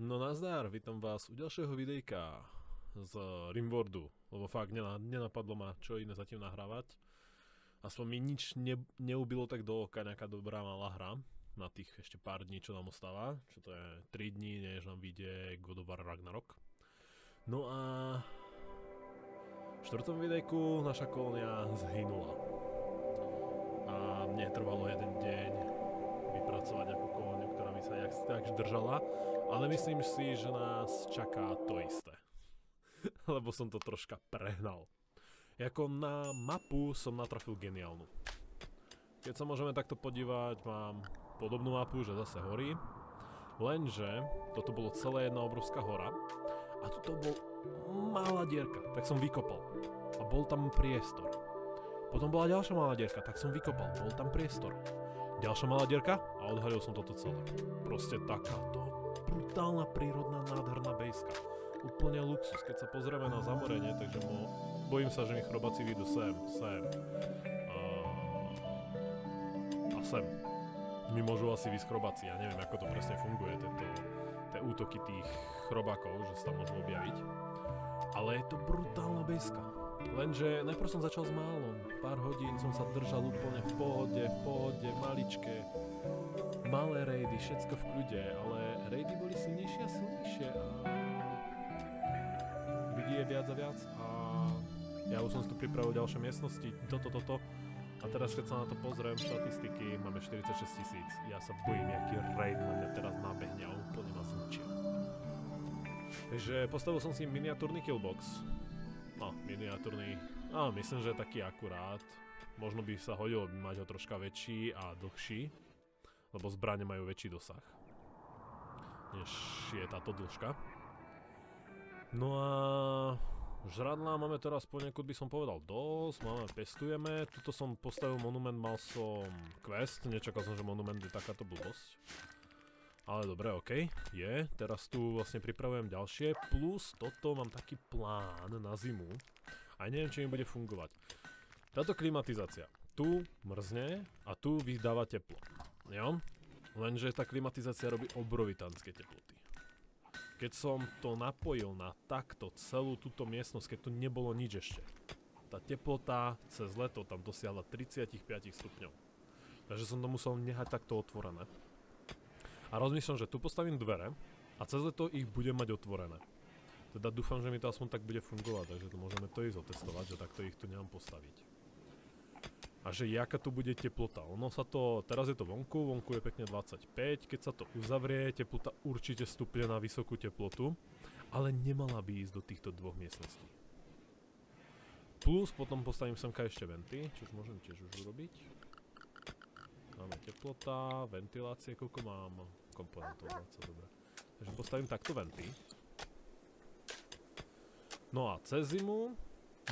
No nazdar, vítam vás u ďalšieho videjka z Rimworldu, lebo fakt nenapadlo ma čo iné zatím nahrávať. Aspoň mi nič ne, neubilo tak do oka nejaká dobrá malá hra na tých ešte pár dní, čo nám ostáva. Čo to je 3 dní, než nám vyjde God of War Ragnarok. No a v štvrtom videjku naša kolónia zhynula. A mne trvalo jeden deň vypracovať nejakú kolóniu, ktorá mi sa jak, tak držala ale myslím si, že nás čaká to isté. Lebo som to troška prehnal. Jako na mapu som natrafil geniálnu. Keď sa môžeme takto podívať, mám podobnú mapu, že zase horí. Lenže toto bolo celé jedna obrovská hora a tu bol malá dierka, tak som vykopal. A bol tam priestor. Potom bola ďalšia malá dierka, tak som vykopal, bol tam priestor. Ďalšia malá dierka a odhalil som toto celé. Proste takáto brutálna prírodná nádherná bejska. Úplne luxus, keď sa pozrieme na zamorenie, takže mo, bojím sa, že mi chrobaci vyjdu sem, sem a, a sem. Mi môžu asi vysť chrobáci, ja neviem, ako to presne funguje, tento, tie útoky tých chrobákov, že sa tam môžu objaviť. Ale je to brutálna bejska. Lenže najprv som začal s málom. Pár hodín som sa držal úplne v pohode, v pohode, maličké malé raidy, všetko v kľude, ale raidy boli silnejšie a silnejšie a vidí je viac a viac a ja už som si tu pripravil ďalšie miestnosti, toto, toto a teraz keď sa na to pozriem, štatistiky, máme 46 tisíc. Ja sa bojím, aký raid na mňa teraz nabehne a úplne ma zničia. Takže postavil som si miniatúrny killbox. No, miniatúrny, áno, myslím, že taký akurát. Možno by sa hodilo mať ho troška väčší a dlhší lebo zbrane majú väčší dosah než je táto dĺžka. No a žradla máme teraz poniekud by som povedal dosť, máme, pestujeme, tuto som postavil monument, mal som quest, nečakal som, že monument je takáto blbosť. Ale dobre, ok, je, teraz tu vlastne pripravujem ďalšie, plus toto mám taký plán na zimu, aj neviem, či mi bude fungovať. Táto klimatizácia, tu mrzne a tu vydáva teplo. Jo? Lenže tá klimatizácia robí obrovitánske teploty. Keď som to napojil na takto celú túto miestnosť, keď tu nebolo nič ešte, tá teplota cez leto tam dosiahla 35 stupňov. Takže som to musel nehať takto otvorené. A rozmýšľam, že tu postavím dvere a cez leto ich budem mať otvorené. Teda dúfam, že mi to aspoň tak bude fungovať, takže to môžeme to ísť otestovať, že takto ich tu nemám postaviť a že jaká tu bude teplota. Ono sa to, teraz je to vonku, vonku je pekne 25, keď sa to uzavrie, teplota určite stupne na vysokú teplotu, ale nemala by ísť do týchto dvoch miestností. Plus potom postavím semka ešte venty, čo už môžem tiež už urobiť. Máme teplota, ventilácie, koľko mám komponentov, 20, dobre. Takže postavím takto venty. No a cez zimu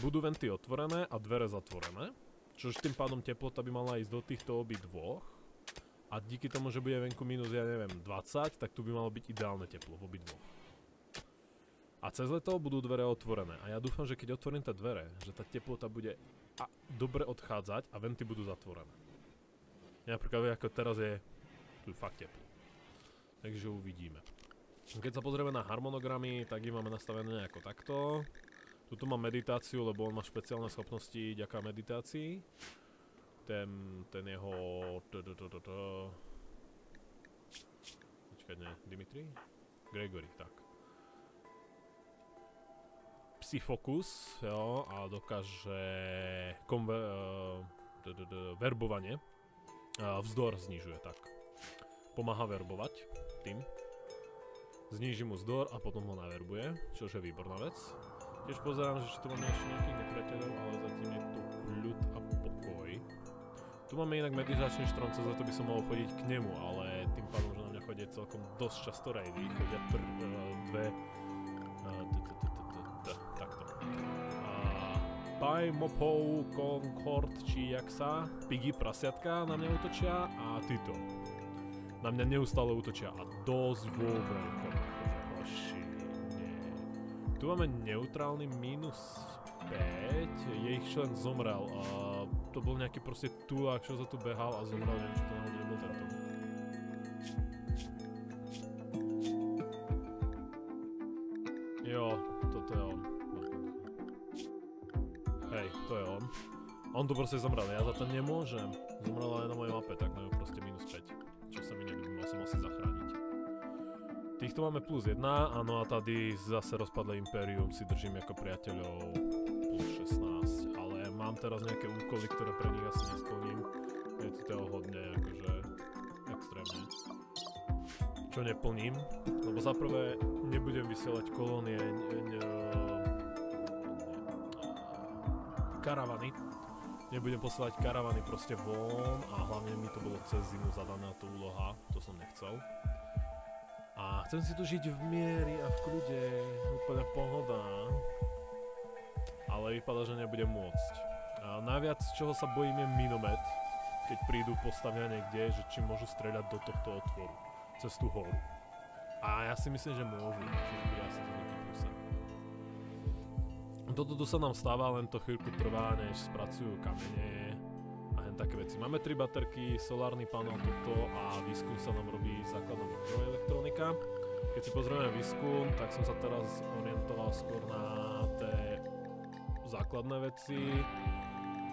budú venty otvorené a dvere zatvorené. Čož tým pádom teplota by mala ísť do týchto obi dvoch. A díky tomu, že bude venku minus, ja neviem, 20, tak tu by malo byť ideálne teplo v obi dvoch. A cez leto budú dvere otvorené. A ja dúfam, že keď otvorím tie dvere, že tá teplota bude a dobre odchádzať a venty budú zatvorené. Napríklad ako teraz je tu fakt teplo. Takže uvidíme. Keď sa pozrieme na harmonogramy, tak ich máme nastavené nejako takto. Tuto mám meditáciu, lebo on má špeciálne schopnosti ďaká meditácii. Ten, ten jeho... Počkaj, ne, Dimitri? Gregory, tak. Psyfokus, jo, a dokáže uh, verbovanie. Vzdor znižuje, tak. Pomáha verbovať tým. Zníži mu vzdor a potom ho naverbuje, čo je výborná vec. Tiež pozerám, že či tu máme ešte nejakých nepriateľov, ale zatiaľ je tu kľud a pokoj. Tu máme inak meditačný štrom, za to by som mohol chodiť k nemu, ale tým pádom, že na mňa chodia celkom dosť často raidy, chodia pr, uh, dve... Takto. Pai, Mopou, Concord, či jak sa, Piggy, prasiatka na mňa útočia a títo. Na mňa neustále útočia a dosť vo veľkom. Tu máme neutrálny minus 5. Ich člen zomrel a to bol nejaký proste tulák, čo za tu behal a zomrel. Neviem, čo to náhodou nebol tento. Jo, toto je on. Hej, to je on. On tu proste zomrel, ja za to nemôžem. Zomrela je na mojej mape, tak majú proste minus 5. Čo sa mi nevidí, mal som asi zachránil. Týchto máme plus 1, áno a tady zase rozpadlé Imperium si držím ako priateľov plus 16, ale mám teraz nejaké úkoly, ktoré pre nich asi nesplním. Je to toho hodne akože extrémne. Čo neplním, lebo za prvé nebudem vysielať kolónie, karavany, nebudem posielať karavany proste von a hlavne mi to bolo cez zimu zadaná tú úloha, to som nechcel. Chcem si tu žiť v miery a v kľude, úplne pohoda. Ale vypadá, že nebudem môcť. A najviac, čoho sa bojím je minomet, keď prídu postavia niekde, že či môžu streľať do tohto otvoru, cez tú horu. A ja si myslím, že môžu, čiže by asi to toto tu sa nám stáva, len to chvíľku trvá, než spracujú kamene také veci. Máme tri baterky, solárny panel toto a výskum sa nám robí základná mikroelektronika. Keď si pozrieme výskum, tak som sa teraz orientoval skôr na tie základné veci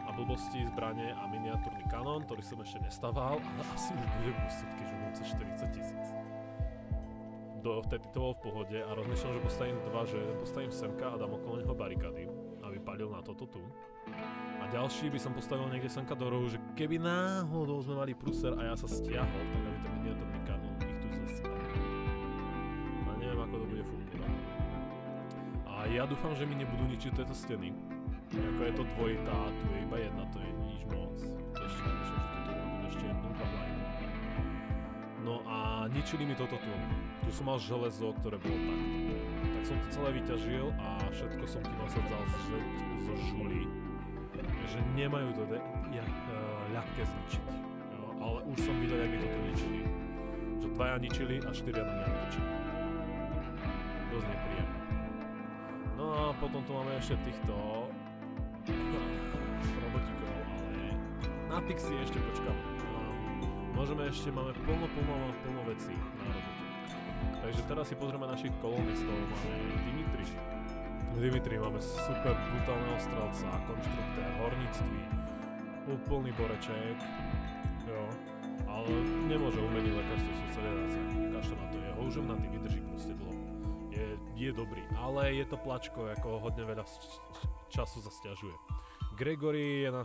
a blbosti, zbranie a miniatúrny kanón, ktorý som ešte nestával, ale asi už budem musieť, keď už mám 40 tisíc do, vtedy to bol v pohode a rozmýšľam, že postavím dva, že postavím semka a dám okolo neho barikady, aby palil na toto tu. A ďalší by som postavil niekde semka do rohu, že keby náhodou sme mali pruser a ja sa stiahol, tak aby ten miniatúrny kanón ich tu zasypal. A neviem, ako to bude fungovať. A ja dúfam, že mi nebudú ničiť tieto steny. Ako je to dvojitá, tu je iba jedna, to je nič moc. To ešte nemyslím, že tu urobím ešte jednu kabajnu. No a ničili mi toto tu. Tu som mal železo, ktoré bolo takto. Tak som to celé vyťažil a všetko som tu nasadzal zo žuli. Že nemajú to de- ja, uh, ľahké zničiť. Jo, ale už som videl, jak mi toto ničili. Že dvaja ničili a štyria na mňa ničili. Dosť nepríjemné. No a potom tu máme ešte týchto robotikov, ale na si ešte počkám. Môžeme ešte, máme plno, plno, plno vecí na robotu. Takže teraz si pozrieme našich kolonistov. Máme Dimitri. Dimitri máme super brutálneho strelca, konštruktér, horníctví, úplný boreček. Jo. Ale nemôže umeniť lekárstvo socializácia. Kašle na to je houževnatý, vydrží proste dlho. Je, je dobrý, ale je to plačko, ako hodne veľa času sa stiažuje. Gregory je na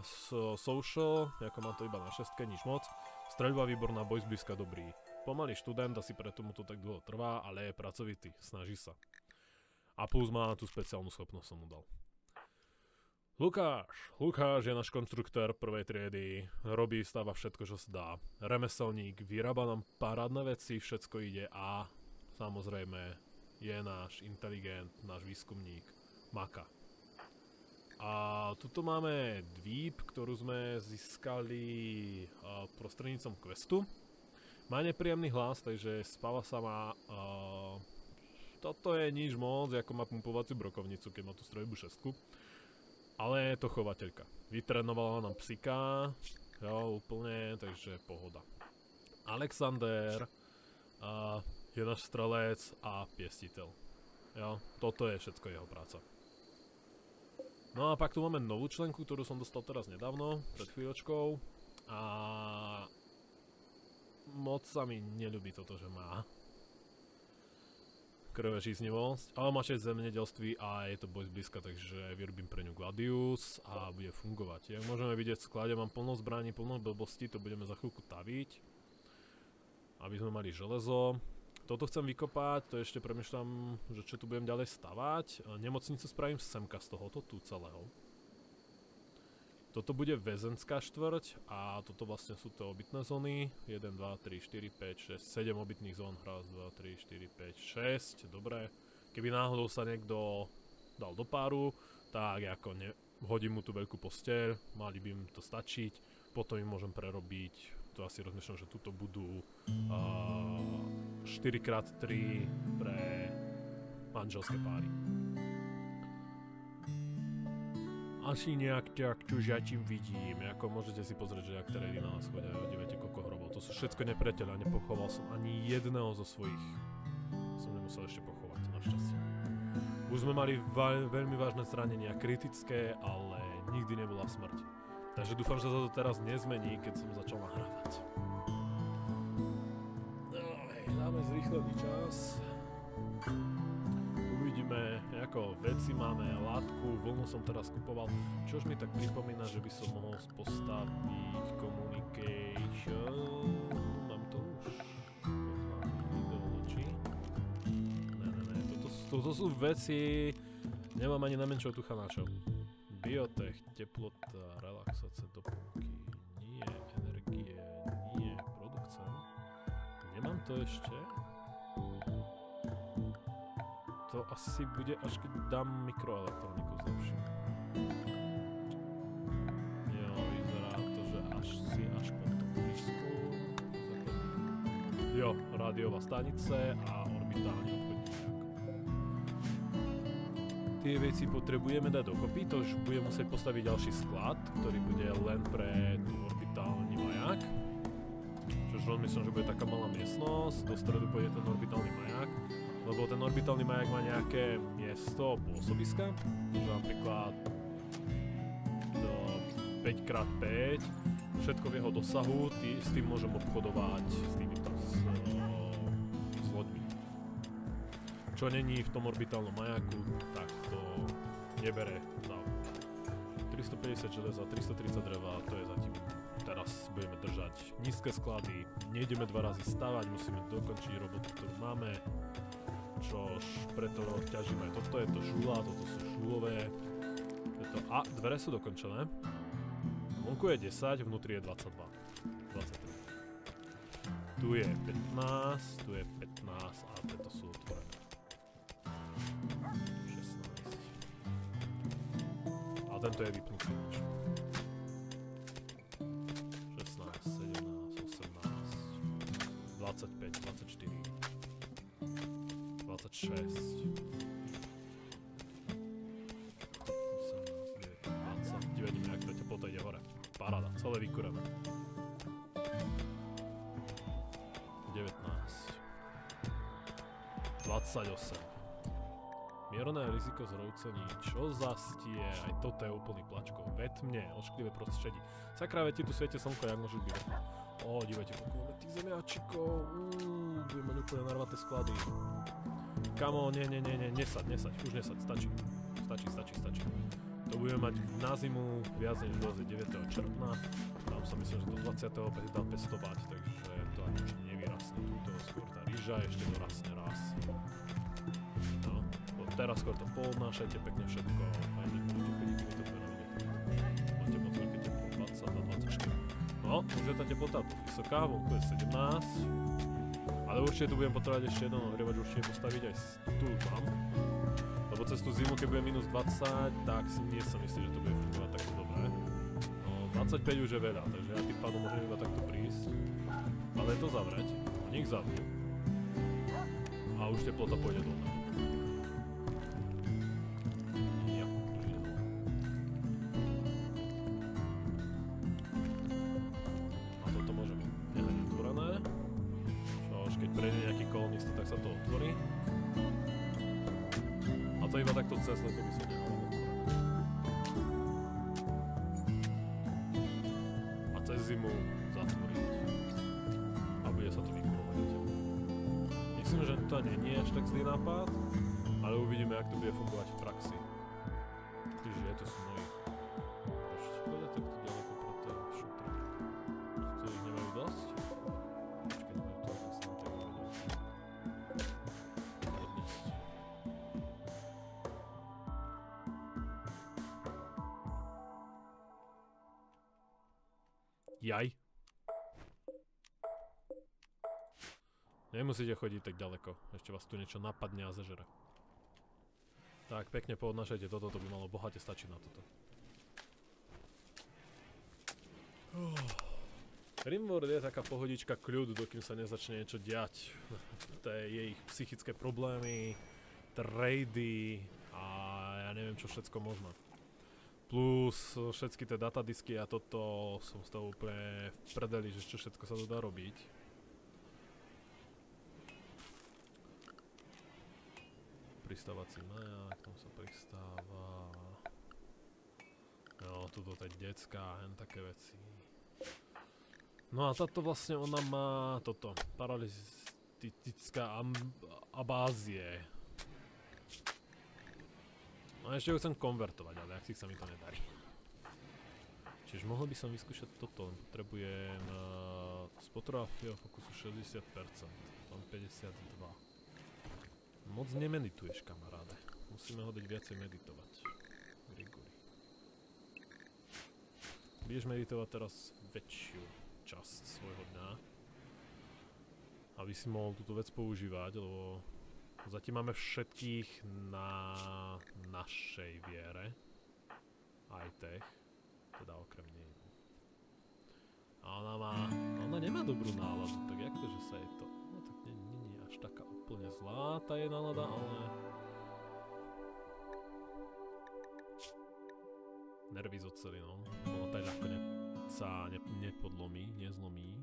social, ako mám to iba na šestke, nič moc. Streľba výborná, boj zblízka dobrý. Pomalý študent, asi preto mu to tak dlho trvá, ale je pracovitý, snaží sa. A plus má tú speciálnu schopnosť som mu dal. Lukáš. Lukáš je náš konstruktor prvej triedy, robí, stáva všetko, čo sa dá. Remeselník, vyrába nám parádne veci, všetko ide a samozrejme je náš inteligent, náš výskumník, Maka. A tuto máme dvíp, ktorú sme získali uh, prostrednícom questu. Má nepríjemný hlas, takže spáva sa má... Uh, toto je nič moc, ako má pumpovaciu brokovnicu, keď má tú strojbu šestku. Ale je to chovateľka. Vytrenovala nám psika, jo, úplne, takže pohoda. Alexander uh, je náš strelec a piestiteľ. Jo, toto je všetko jeho práca. No a pak tu máme novú členku, ktorú som dostal teraz nedávno, pred chvíľočkou. A moc sa mi nelúbi toto, že má krve žíznivosť, ale má 6 zemedelství a je to boj zblízka, takže vyrobím pre ňu Gladius a bude fungovať. Jak môžeme vidieť v sklade mám plno zbraní, plno blbosti, to budeme za chvíľku taviť. Aby sme mali železo. Toto chcem vykopať, to ešte premyšľam, že čo tu budem ďalej stavať. Nemocnicu spravím semka z tohoto tu celého. Toto bude väzenská štvrť a toto vlastne sú to obytné zóny. 1, 2, 3, 4, 5, 6, 7 obytných zón. Raz, 2, 3, 4, 5, 6. Dobre. Keby náhodou sa niekto dal do páru, tak ako ne, hodím mu tú veľkú posteľ, mali by im to stačiť. Potom im môžem prerobiť, to asi rozmýšľam, že tuto budú uh, 4x3 pre manželské páry. Asi nejak tak tu žatím vidím, ako môžete si pozrieť, že ak trady na nás chodia, dívajte koľko hrobov, to sú všetko nepriateľa, nepochoval som ani jedného zo svojich, som nemusel ešte pochovať, našťastie. Už sme mali veľmi vážne zranenia, kritické, ale nikdy nebola smrť. Takže dúfam, že sa to teraz nezmení, keď som začal nahrávať. Dáme zrýchlený čas. Ako veci máme, látku, vlnu som teraz kupoval, čož mi tak pripomína, že by som mohol postaviť communication. Mám to už. Ideology. Ne, ne, ne, toto, toto sú veci, nemám ani najmenšieho tucha na čo. Biotech, teplota, relaxácia, doplnky, nie, energie, nie, produkcia. Nemám to ešte? To asi bude až keď dám mikroelektroniku zlepšiu. Jo, až si. Jo, rádiová stanice a orbitálny obchodník. Tie veci potrebujeme dať dokopy, to už budem musieť postaviť ďalší sklad, ktorý bude len pre tú orbitálny maják. Čož len že bude taká malá miestnosť, do stredu pôjde ten orbitálny maják lebo ten orbitálny maják má nejaké miesto pôsobiska, že napríklad 5x5, všetko v jeho dosahu, tý, s tým môžem obchodovať s týmito s, s loďmi. Čo není v tom orbitálnom majaku, tak to nebere za 350 železa, 330 dreva, to je zatím teraz budeme držať nízke sklady, nejdeme dva razy stavať, musíme dokončiť robotu, ktorú máme čož preto ťažíme toto, je to žula, toto sú žulové. Je to, a dvere sú dokončené. Vonku je 10, vnútri je 22. 23. Tu je 15, tu je 15 a preto sú otvorené. 16. A tento je vypnutý. 16, 17, 18, 25, 24. 26. 18, 20. Vidíme, jak to teplota ide hore. Paráda, celé vykúreme. 19. 28. Mierné riziko zhroucení. Čo za stie? Aj toto je úplný plačko. Vetmne, ošklivé prostredí. Sakra, veď tu sviete slnko, jak môže byť. Ó, dívajte, koľko máme tých zemiačikov. Uuu, budeme úplne narvaté sklady. Kamo, nie, nie, nie, nie, nesaď, nesaď, už nesaď, stačí. Stačí, stačí, stačí. To budeme mať na zimu viac než dosť 9. června. Tam sa myslím, že do 25. dá pestovať, takže to ani už nevyrastne. Tuto skôr tá rýža ešte dorastne raz. No, teraz skôr to poodnášajte pekne všetko. Aj nebudete chodiť, keď to vidieť. Máte moc veľké teplo, 20 a 24. No, už je tá teplota vysoká, vonku je 17. Ale určite tu budem potrebovať ešte jedno ohrievač určite postaviť aj tu mám. Lebo cez tú zimu, keď bude minus 20, tak si nie som istý, že to bude fungovať takto dobre. No, 25 už je veľa, takže ja tým pádom môžem iba takto prísť. Ale to zavrieť. Nech zavrú. A už teplota pôjde dole. Jaj. Nemusíte chodiť tak ďaleko. Ešte vás tu niečo napadne a zežere. Tak, pekne poodnášajte toto, to by malo bohate stačiť na toto. Oh. Rimworld je taká pohodička kľud, dokým sa nezačne niečo diať. to je jej psychické problémy, trady a ja neviem čo všetko možno. Plus všetky tie datadisky a toto som z toho úplne v prdeli, že čo všetko sa to dá robiť. Pristávací maják, tam sa pristáva. No, tuto je detská, hen také veci. No a táto vlastne ona má toto, paralitická abázie. No ešte ju chcem konvertovať, ale ak si sa mi to nedarí. Čiže mohol by som vyskúšať toto, potrebujem uh, spotreba fokusu 60%, mám 52. Moc nemedituješ, kamaráde. Musíme ho dať viacej meditovať. Grigori. Budeš meditovať teraz väčšiu časť svojho dňa. Aby si mohol túto vec používať, lebo zatiaľ máme všetkých na našej viere. Aj tech teda okrem nej. A ona má, ona nemá dobrú náladu, tak jak to, že sa jej to, no tak nie, nie, nie až taká úplne zlá tá je nálada, ale... Nervy z oceli, no. Ona tak ľahko ne, sa ne, nepodlomí, nezlomí.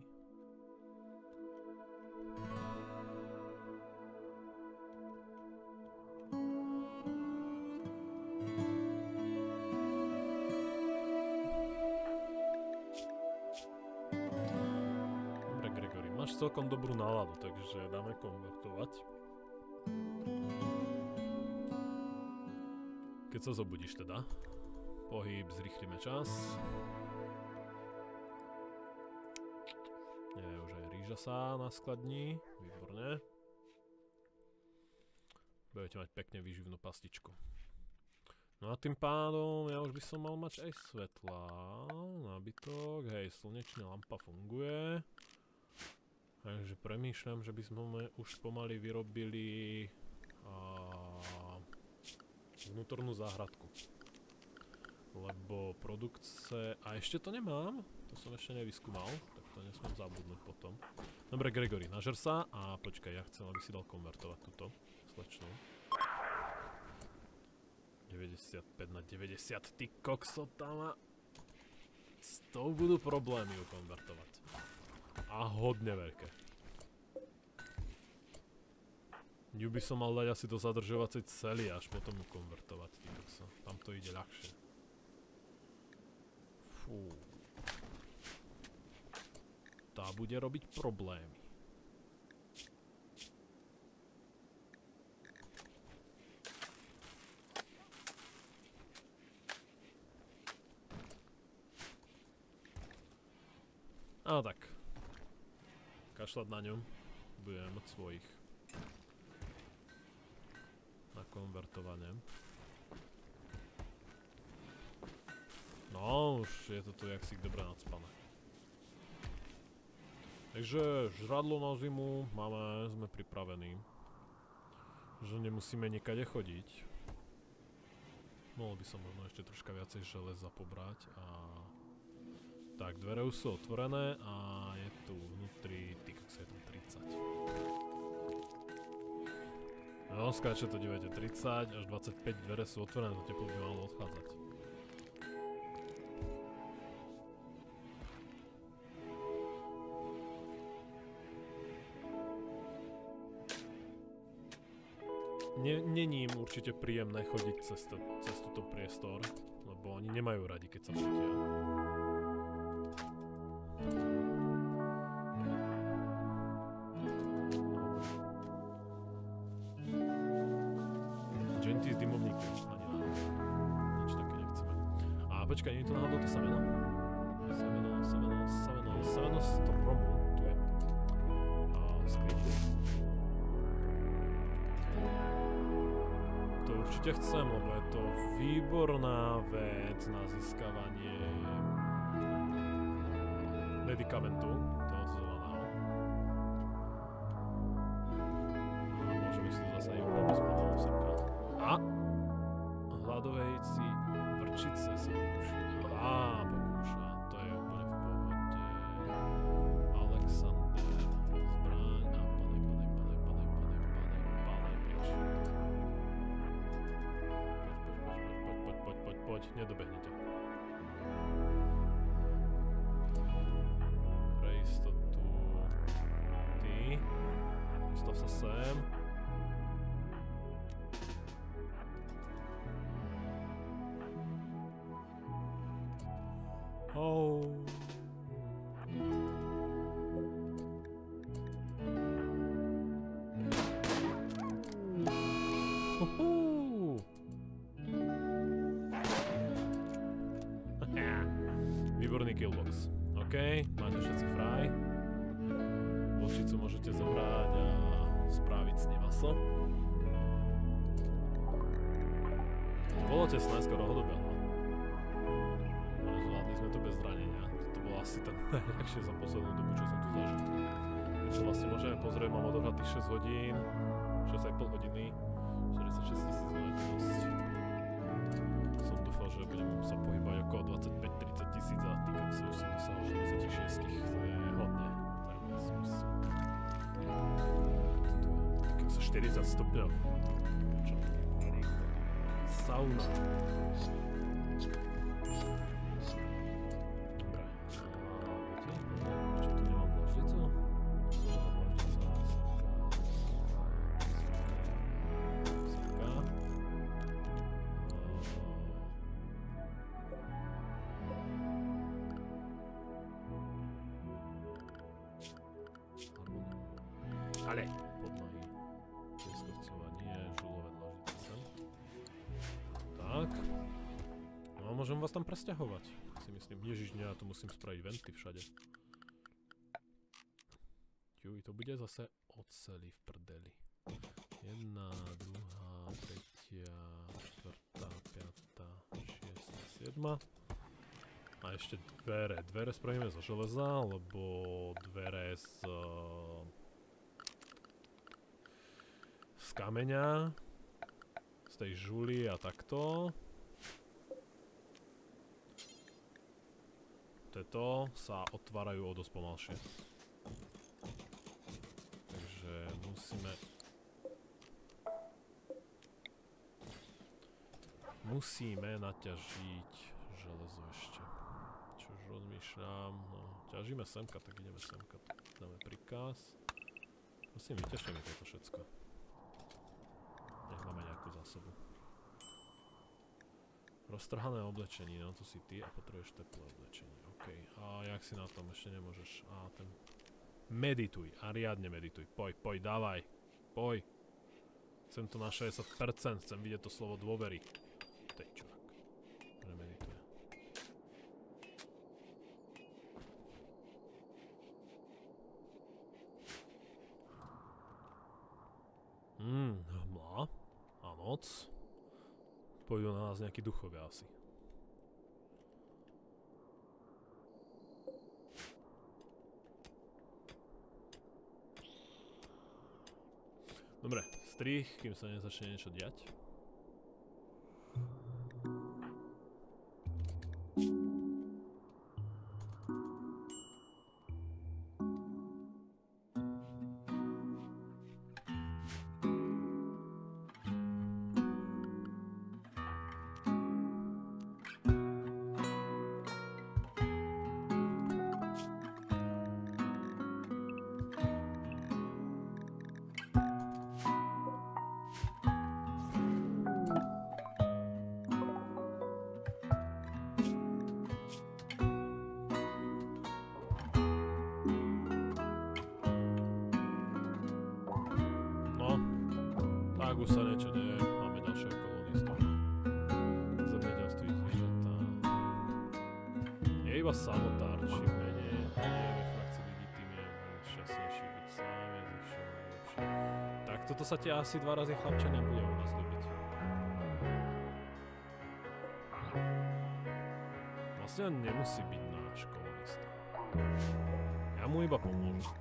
Celkom dobrú náladu, takže dáme konvertovať. Keď sa zobudíš teda, pohyb, zrýchlime čas. Nie, už aj rýža sa naskladní, výborne. Budete mať pekne výživnú pastičku. No a tým pádom ja už by som mal mať aj svetla, nábytok, hej, slnečná lampa funguje. Takže premýšľam, že by sme už pomaly vyrobili a, vnútornú záhradku. Lebo produkce... A ešte to nemám, to som ešte nevyskúmal, tak to nesmiem zabudnúť potom. Dobre, Gregory, nažer sa a počkaj, ja chcem, aby si dal konvertovať túto slečnú. 95 na 90, ty koksotama. S tou budú problémy ju konvertovať. A hodne veľké. Ju by som mal dať asi do zadržovacej cely až potom ju konvertovať. Tam to ide ľahšie. Fú. Tá bude robiť problémy. A tak kašľať na ňom. Budeme mať svojich. Na konvertovanie. No, už je to tu jaksík dobre nadspané. Takže žradlo na zimu máme, sme pripravení. Že nemusíme nikade chodiť. Mohol by som možno ešte troška viacej železa pobrať a tak, dvere už sú otvorené a je tu No, skáče to, dívajte, 30 až 25 dvere sú otvorené, to teplo by malo odchádzať. Není im určite príjemné chodiť cez, cez túto priestor, lebo oni nemajú radi, keď sa fotia. počkaj, nie je to náhodou to semeno? Semeno, semeno, semeno, semeno stromu. Tu je. A skrytý. To určite chcem, lebo je to výborná vec na získavanie medikamentu. Oh. Sauna. Dobre. A viete, prečo tu nemám dlaždicu? Znovu dlaždica, semka. Semka. Ale môžem vás tam presťahovať. Si myslím, ježiš, ja tu musím spraviť venty všade. Ťuj, to bude zase oceli v prdeli. Jedna, druhá, tretia, štvrtá, piatá, šiesta, siedma. A ešte dvere. Dvere spravíme zo železa, lebo dvere z... eh, z kameňa, z tej žuly a takto. Tieto sa otvárajú o dosť pomalšie. Takže musíme... Musíme naťažiť železo ešte. Čo už rozmýšľam, no ťažíme semka, tak ideme semka, dáme prikaz. Prosím, vyťažte mi toto všetko. Nech máme nejakú zásobu. Roztrhané oblečenie, no to si ty a potrebuješ teplé oblečenie. OK, a jak si na tom ešte nemôžeš? A ten... Medituj, a riadne medituj. Poj, poj, dávaj. Poj. Chcem to na 60%, chcem vidieť to slovo dôvery. Tej čurák. Premedituje. Hmm, hmla a noc. Pôjdu na nás nejakí duchovia asi. Dobre, strich, kým sa nezačne niečo diať. Už sa niečo deje. Máme ďalšieho kolonistu. Zemedelství zvieratá. Je iba samotár, či menej je ve frakcii legitimie, šťastnejší byť sám, je najlepšie. Tak toto sa ti asi dva razy chlapče nebude u nás ľúbiť. Vlastne on nemusí byť náš kolonista. Ja mu iba pomôžem.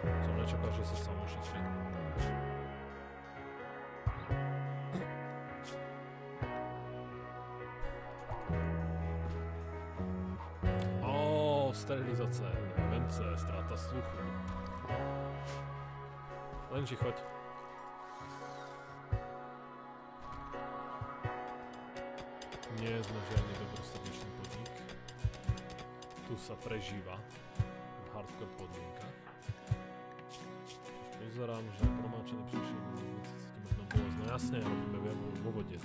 Som nečakal, že sa sám ošetrí. Ó, sterilizace, vence, strata sluchu. Lenči, choď. Nie sme žiadny dobrosrdečný podnik. Tu sa prežíva podmienkach. Už pozerám, že promáčený prišiel na možno bolesť. No jasne, robíme vo vode.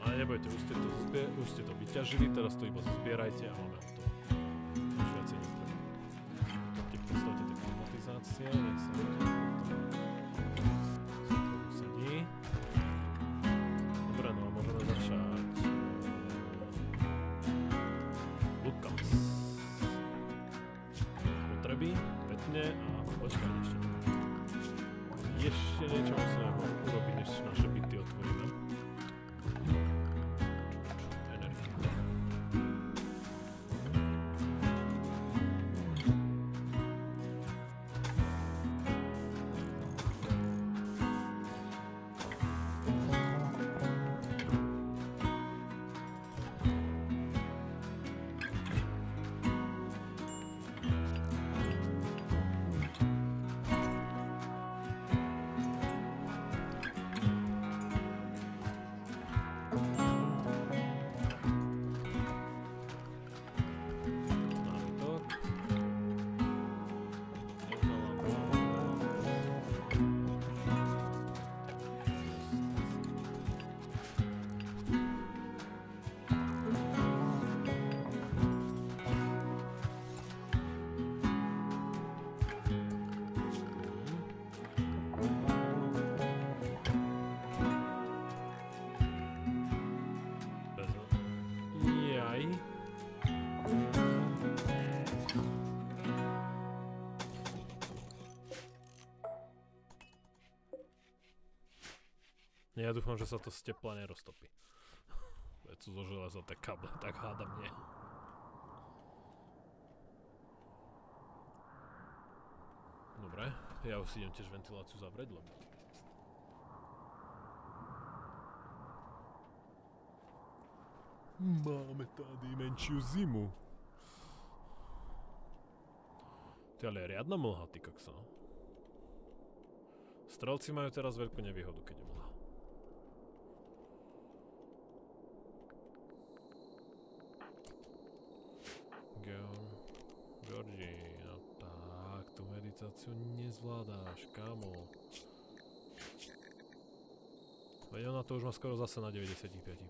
Ale nebojte, už ste to, už ste to vyťažili, teraz to iba zozbierajte a máme to. Ja dúfam, že sa to z tepla neroztopí. Veď sú zo železa tie kable, tak hádam nie. Dobre, ja už si idem tiež ventiláciu zavrieť, lebo... Máme tady menšiu zimu. Ty ale je riadna mlha, ty kokso. Strelci majú teraz veľkú nevýhodu, keď je mlha. Geo... Georgie, no tak, meditáciu nezvládáš, kamo. Veď ona to už má skoro zase na 95%.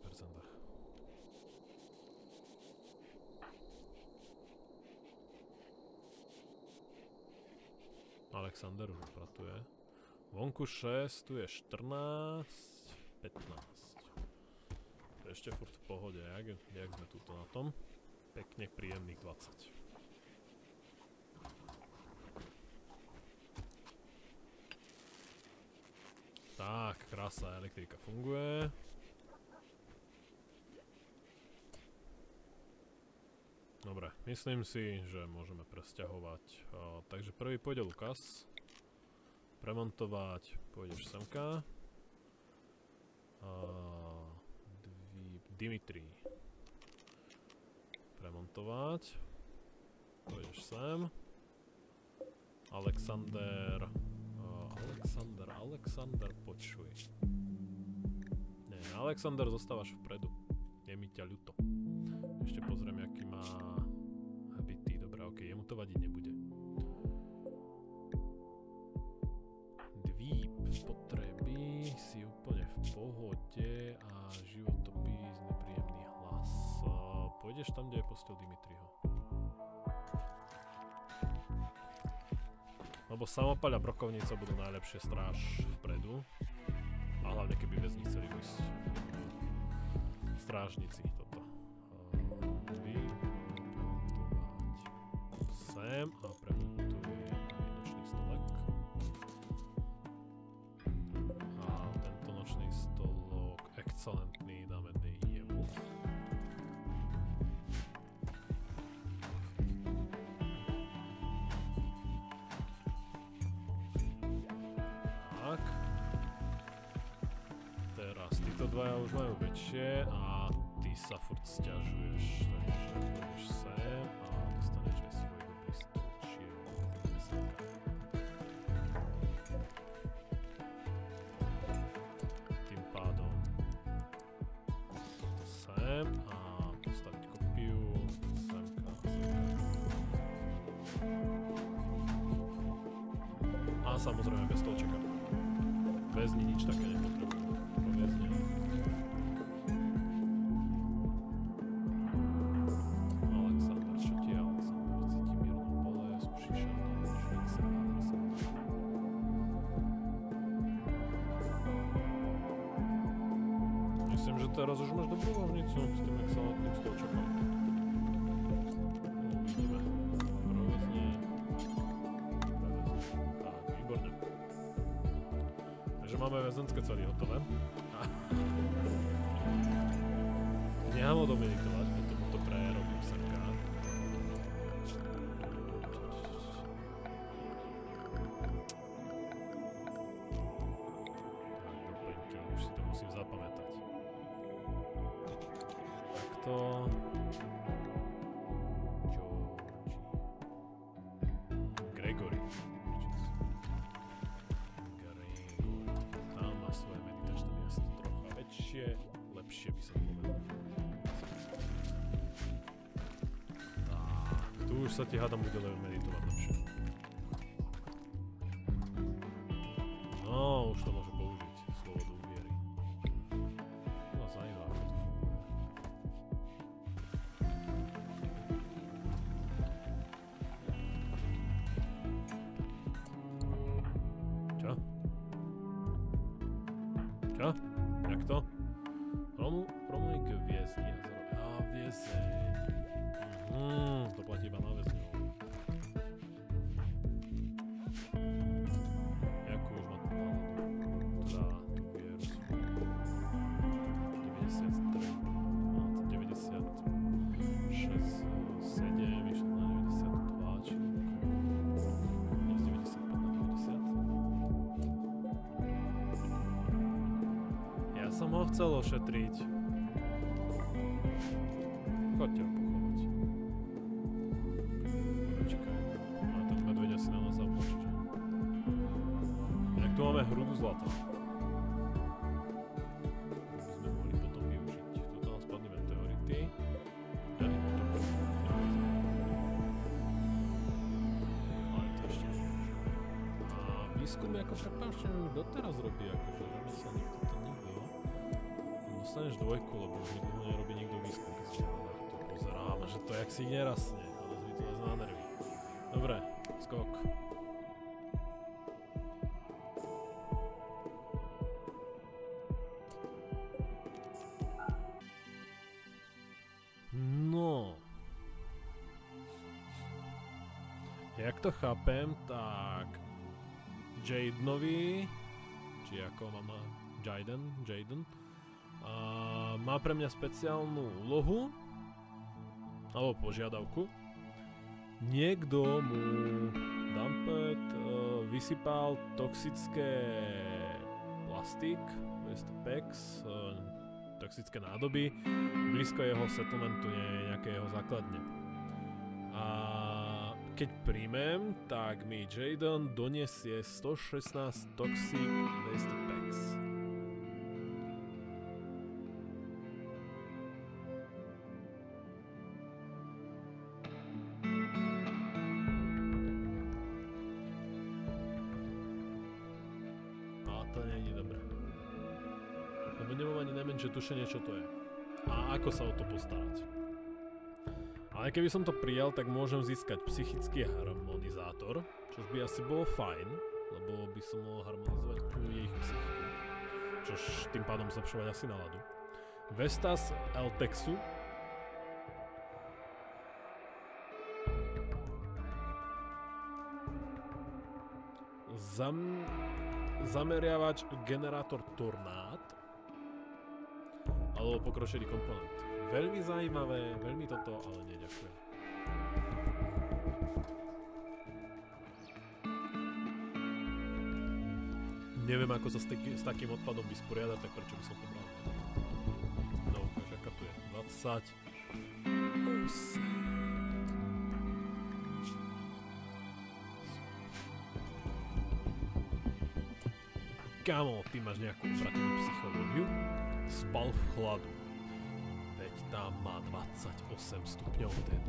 Alexander už pracuje. Vonku 6, tu je 14, 15. To je ešte furt v pohode, jak, jak sme tuto na tom. Pekne príjemných 20. Tak, krása, elektrika funguje. Dobre, myslím si, že môžeme presťahovať. Uh, takže prvý pôjde Lukas. Premontovať, pôjdeš semka. Uh, Dvi- Dimitri. Premontovať. Pôjdeš sem. Alexander. Alexander, Alexander, počuj. Nie, Alexander, zostávaš vpredu. Je mi ťa ľuto. Ešte pozriem, aký má byty. Dobre, ok, jemu to vadiť nebude. Dvíp potreby si úplne v pohode a životopis, nepríjemný hlas. Pôjdeš tam, kde je postel Dimitriho. Lebo samopal a brokovnica budú najlepšie stráž vpredu. A hlavne keby bez nich chceli ísť strážnici toto. Vy dvaja už majú väčšie a ty sa furt stiažuješ, takže pôjdeš sem a dostaneš aj svoj dobrý stolčiek. Poďme semka. Tým pádom sem a postaviť kopiu semka. A samozrejme bez stolčeka. Bez ní nič také nepotrebujem. Myslím, že teraz už máš dobrú ložnicu s tým excelentným stolčekom. Uvidíme. Prevezne. Prevezne. Tak, ho domeditovať, Takto. Georgie. Gregory. Gregory. Tam má svoje meditačné miesto trocha väčšie, lepšie by som povedal. Tak, tu už sa ti hádam bude len Čo? Jak to? Promu, promuj k viezni. A viezeň. Mhm, to platí iba na väzňov. Ho chcel ošetriť. Choďte ho pochovať. Počkaj. A ten medveď asi na nás zaplačí, že? Inak tu máme hrudu zlata. By sme mohli potom využiť. Tuto nám spadli meteority. Ja neviem, to bude. Ale to ešte nie. A výskum ako prepáčte, už doteraz robí akože remeselník toto nikto. Dostaneš dvojku, lebo už dlho nerobí nikto výskum, keď si na to pozerám, že to jak si nerastne, ale mi to na nervy. Dobre, skok. No. Jak to chápem, tak Jadenovi, či ako mám Jaden, Jaden, má pre mňa speciálnu úlohu, alebo požiadavku. Niekto mu Dumpet uh, vysypal toxické plastik, je PEX, uh, toxické nádoby, blízko jeho settlementu, nie nejaké jeho základne. A keď príjmem, tak mi Jaden donesie 116 toxic waste tušenie, čo to je. A ako sa o to postarať. Ale keby som to prijal, tak môžem získať psychický harmonizátor, čo by asi bolo fajn, lebo by som mohol harmonizovať tú ich psychiku. Čož tým pádom zlepšovať asi náladu. Vestas Eltexu Zam, zameriavač generátor tornád alebo pokročený komponent. Veľmi zaujímavé, veľmi toto, ale nie. Neviem, ako sa s, taký, takým odpadom vysporiadať, tak prečo by som to bral? No, ukáž, aká tu je. 20. Kámo, ty máš nejakú operatívnu psychológiu? Spal v chladu. Veď tam má 28 stupňov ten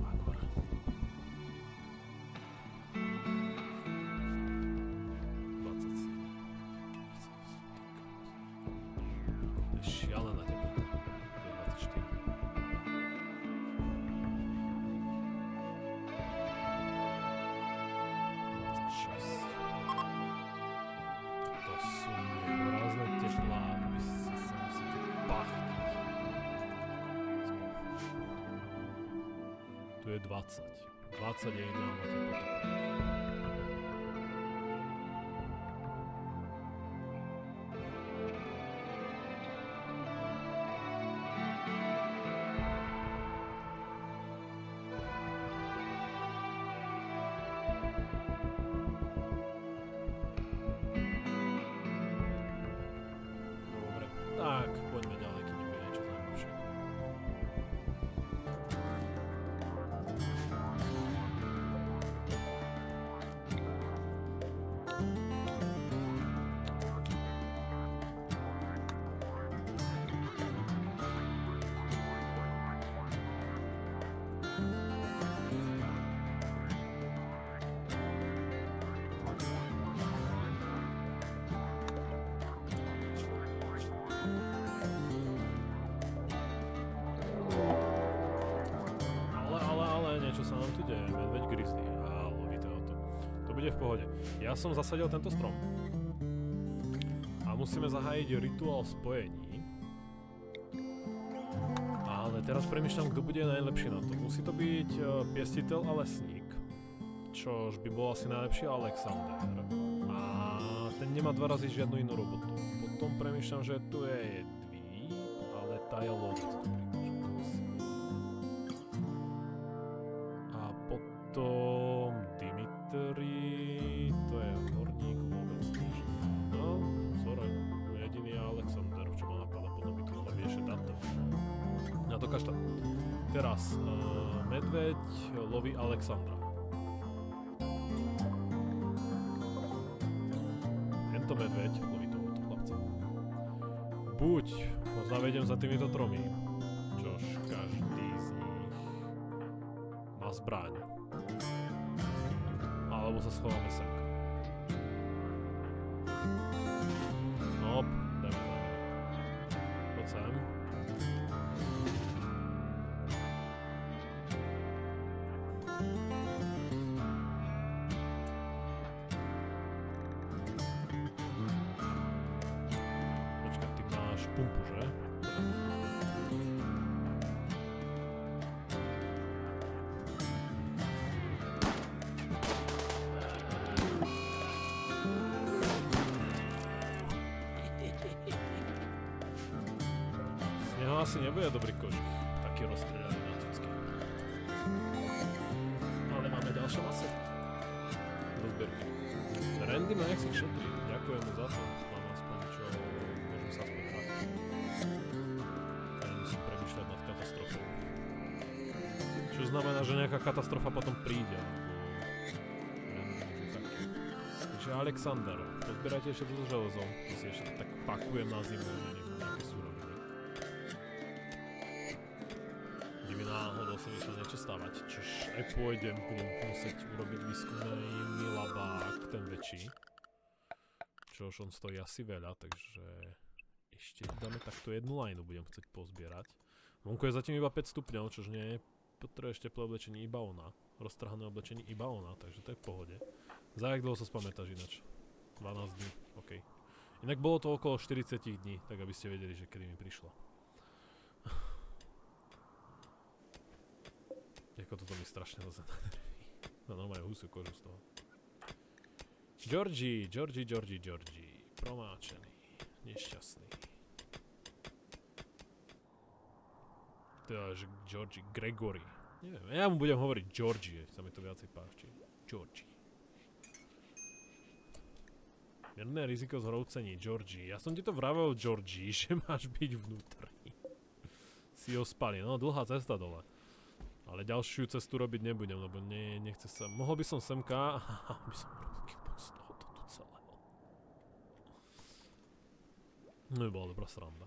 Ja som zasadil tento strom. A musíme zahájiť rituál spojení. Ale teraz premyšľam, kto bude najlepší na to. Musí to byť uh, piestiteľ a lesník. Čož by bol asi najlepší Alexander. A ten nemá dva razy žiadnu inú robotu. Potom premyšľam, že tu je Edvíp, ale tá je lovec. Nebude dobrý kožich. Taký rozstrieľaný na cucky. Ale máme ďalšie masy. Do zberky. Randy ma nech si šetrí. Ďakujem mu za to. Mám aspoň čo... Môžem sa aspoň hrať. A nemusím premyšľať nad katastrofou. Čo znamená, že nejaká katastrofa potom príde. Takže Alexander, pozbierajte ešte toto železo. To si ešte tak pakujem na zimu, že niekto sa musel niečo stávať, aj pôjdem, budem musieť urobiť výskumný labák, ten väčší. čož on stojí asi veľa, takže ešte dáme takto jednu lineu, budem chcieť pozbierať. Vonku je zatím iba 5 stupňov, čož nie je potrebuješ teplé oblečenie iba ona. Roztrhané oblečenie iba ona, takže to je v pohode. Za jak dlho sa spamätáš ináč? 12 dní, OK. Inak bolo to okolo 40 dní, tak aby ste vedeli, že kedy mi prišlo. Jako toto mi strašne zase nanerví. No normálne husiu kožu z toho. Georgie, Georgie, Georgie, Georgie. Promáčený. Nešťastný. Teda, že Georgie, Gregory. Neviem, ja mu budem hovoriť Georgie, sa mi to viacej páči. Georgie. Mierne riziko zhroucení, Georgie. Ja som ti to vravel, Georgie, že máš byť vnútri. si ospali, no dlhá cesta dole. Ale ďalšiu cestu robiť nebudem, lebo nie, nechce sa... Mohol by som semka, aby som robil kickbox tohoto tu celého. No by bola dobrá sranda.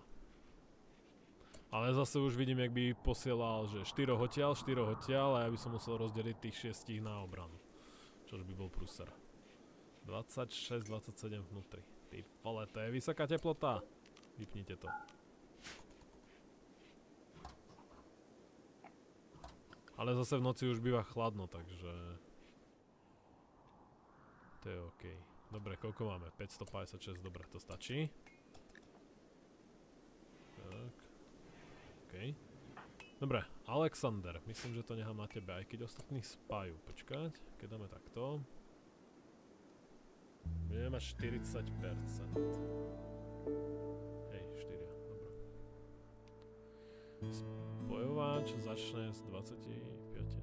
Ale zase už vidím, jak by posielal, že 4 odtiaľ, 4 odtiaľ a ja by som musel rozdeliť tých 6 na obranu. Čož by bol prúser. 26, 27 vnútri. Ty vole, to je vysoká teplota. Vypnite to. Ale zase v noci už býva chladno, takže... To je OK. Dobre, koľko máme? 556, dobre, to stačí. Tak. OK. Dobre, Alexander, myslím, že to nechám na tebe, aj keď ostatní spájú. Počkať, keď dáme takto. Budeme mať 40%. Hej, 4, dobre. Spojovač začne z 25 až 30.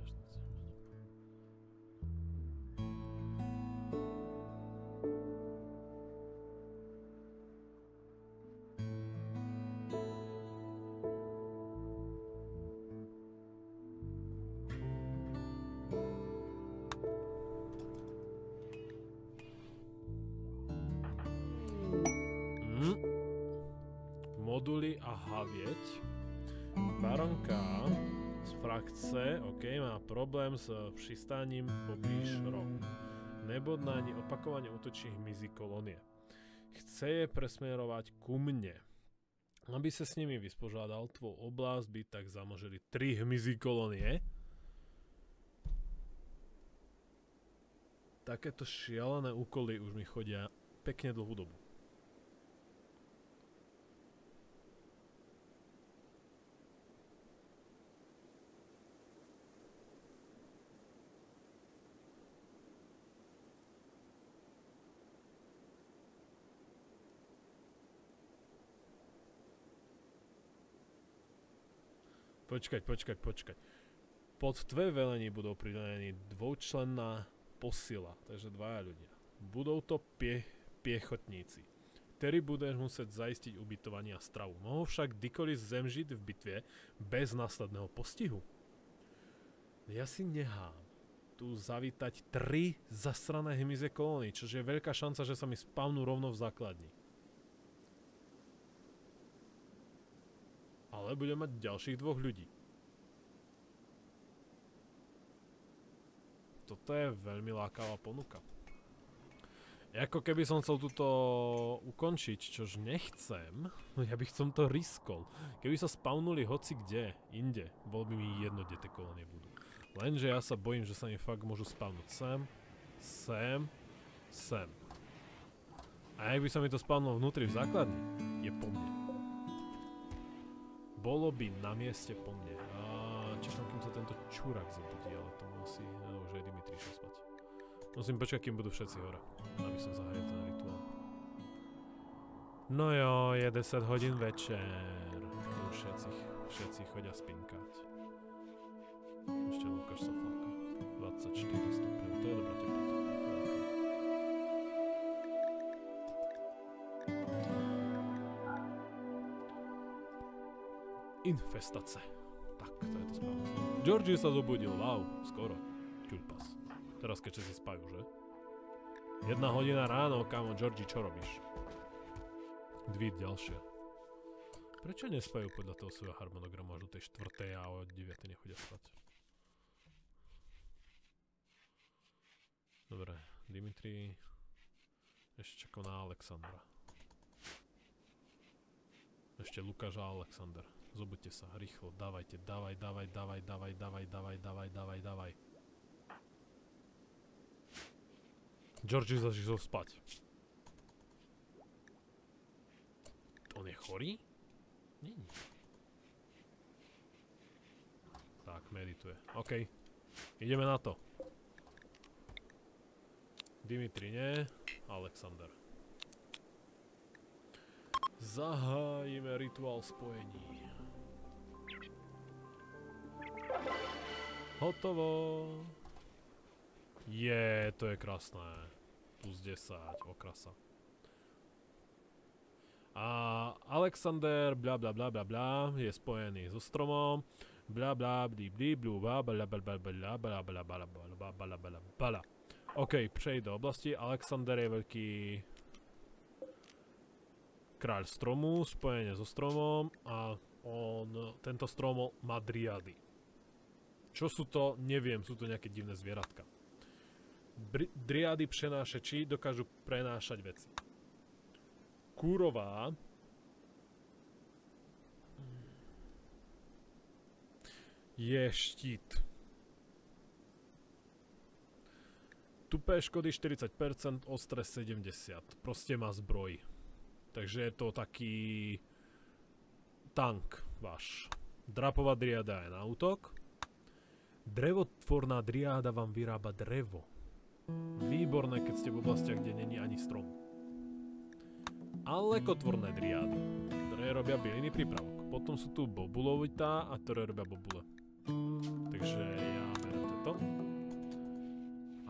Mm. Moduly a havieť. Baronka z frakce, OK, má problém s přistáním poblíž rohu. Nebodná ani opakovane útočí hmyzí kolónie. Chce je presmerovať ku mne. Aby sa s nimi vyspožádal, tvoj oblasť by tak zamožili tri hmyzí kolónie. Takéto šialené úkoly už mi chodia pekne dlhú dobu. Počkať, počkať, počkať. Pod tvoje velení budú pridanení dvoučlenná posila, takže dvaja ľudia. Budú to pie, piechotníci. Ktorí budeš musieť zaistiť ubytovanie a stravu. Mohol však kdykoliv zemžiť v bitve bez následného postihu. Ja si nechám tu zavítať tri zasrané hmyzie kolóny, čo je veľká šanca, že sa mi spavnú rovno v základni. Ale budem mať ďalších dvoch ľudí. Toto je veľmi lákavá ponuka. Ako keby som chcel túto ukončiť, čož nechcem, ja by som to riskol. Keby sa spawnuli hoci kde, inde, bol by mi jedno, kde tie kolónie budú. Lenže ja sa bojím, že sa mi fakt môžu spawnúť sem, sem, sem. A ak by sa mi to spawnulo vnútri v základni, je po mne. Bolo by na mieste po mne. A čakám, kým sa tento čurak zobudí, ale to musí, no už aj Dimitri šiel spať. Musím počkať, kým budú všetci hore, aby som zahájil ten rituál. No jo, je 10 hodín večer. Už všetci, všetci chodia spinkať. Ešte Lukáš sa fláka. 24 stupňov, Infestace. Tak, to je to správne. Georgie sa zobudil, wow, skoro. Ťulpas. Teraz keď si spajú, že? Jedna hodina ráno, kámo, Georgie, čo robíš? Dví ďalšie. Prečo nespajú podľa toho svojho harmonogramu až do tej štvrtej a o 9 nechodia spať? Dobre, Dimitri... Ešte čakám na Alexandra. Ešte Lukáš a Alexander. Zobudte sa, rýchlo, dávajte, dávaj, dávaj, dávaj, dávaj, dávaj, dávaj, dávaj, dávaj, dávaj. George zašiel spať. On je chorý? Nie. Tak, medituje. OK. Ideme na to. Dimitri nie. Alexander. Zahájime rituál spojení. Hotovo. Je, to je krásne. Plus 10, okrasa. A Alexander, bla bla bla bla bla, je spojený so stromom. Bla bla bli bli blu bla bla bla bla bla bla bla bla bla bla bla bla OK, přejď do oblasti. Alexander je veľký kráľ stromu, spojenie so stromom a on, tento strom má driady. Čo sú to? Neviem, sú to nejaké divné zvieratka. Bri driady přenášeči dokážu prenášať veci. Kúrová je štít. Tupé škody 40%, ostré 70%. Proste má zbroj. Takže je to taký tank váš. Drapová driada je na útok. Drevotvorná driáda vám vyrába drevo. Výborné, keď ste v oblastiach, kde není ani strom. Ale kotvorné driády, ktoré robia byliny prípravok. Potom sú tu bobulovitá a ktoré robia bobule. Takže ja berem toto.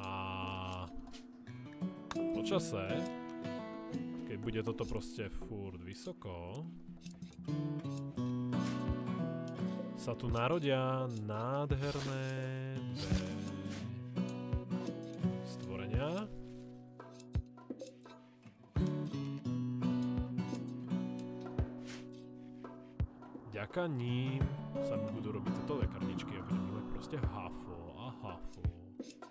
A počase bude toto proste furt vysoko, sa tu narodia nádherné stvorenia. Ďaka ním sa mi budú robiť tieto lekarničky a budem mať proste hafo a hafo.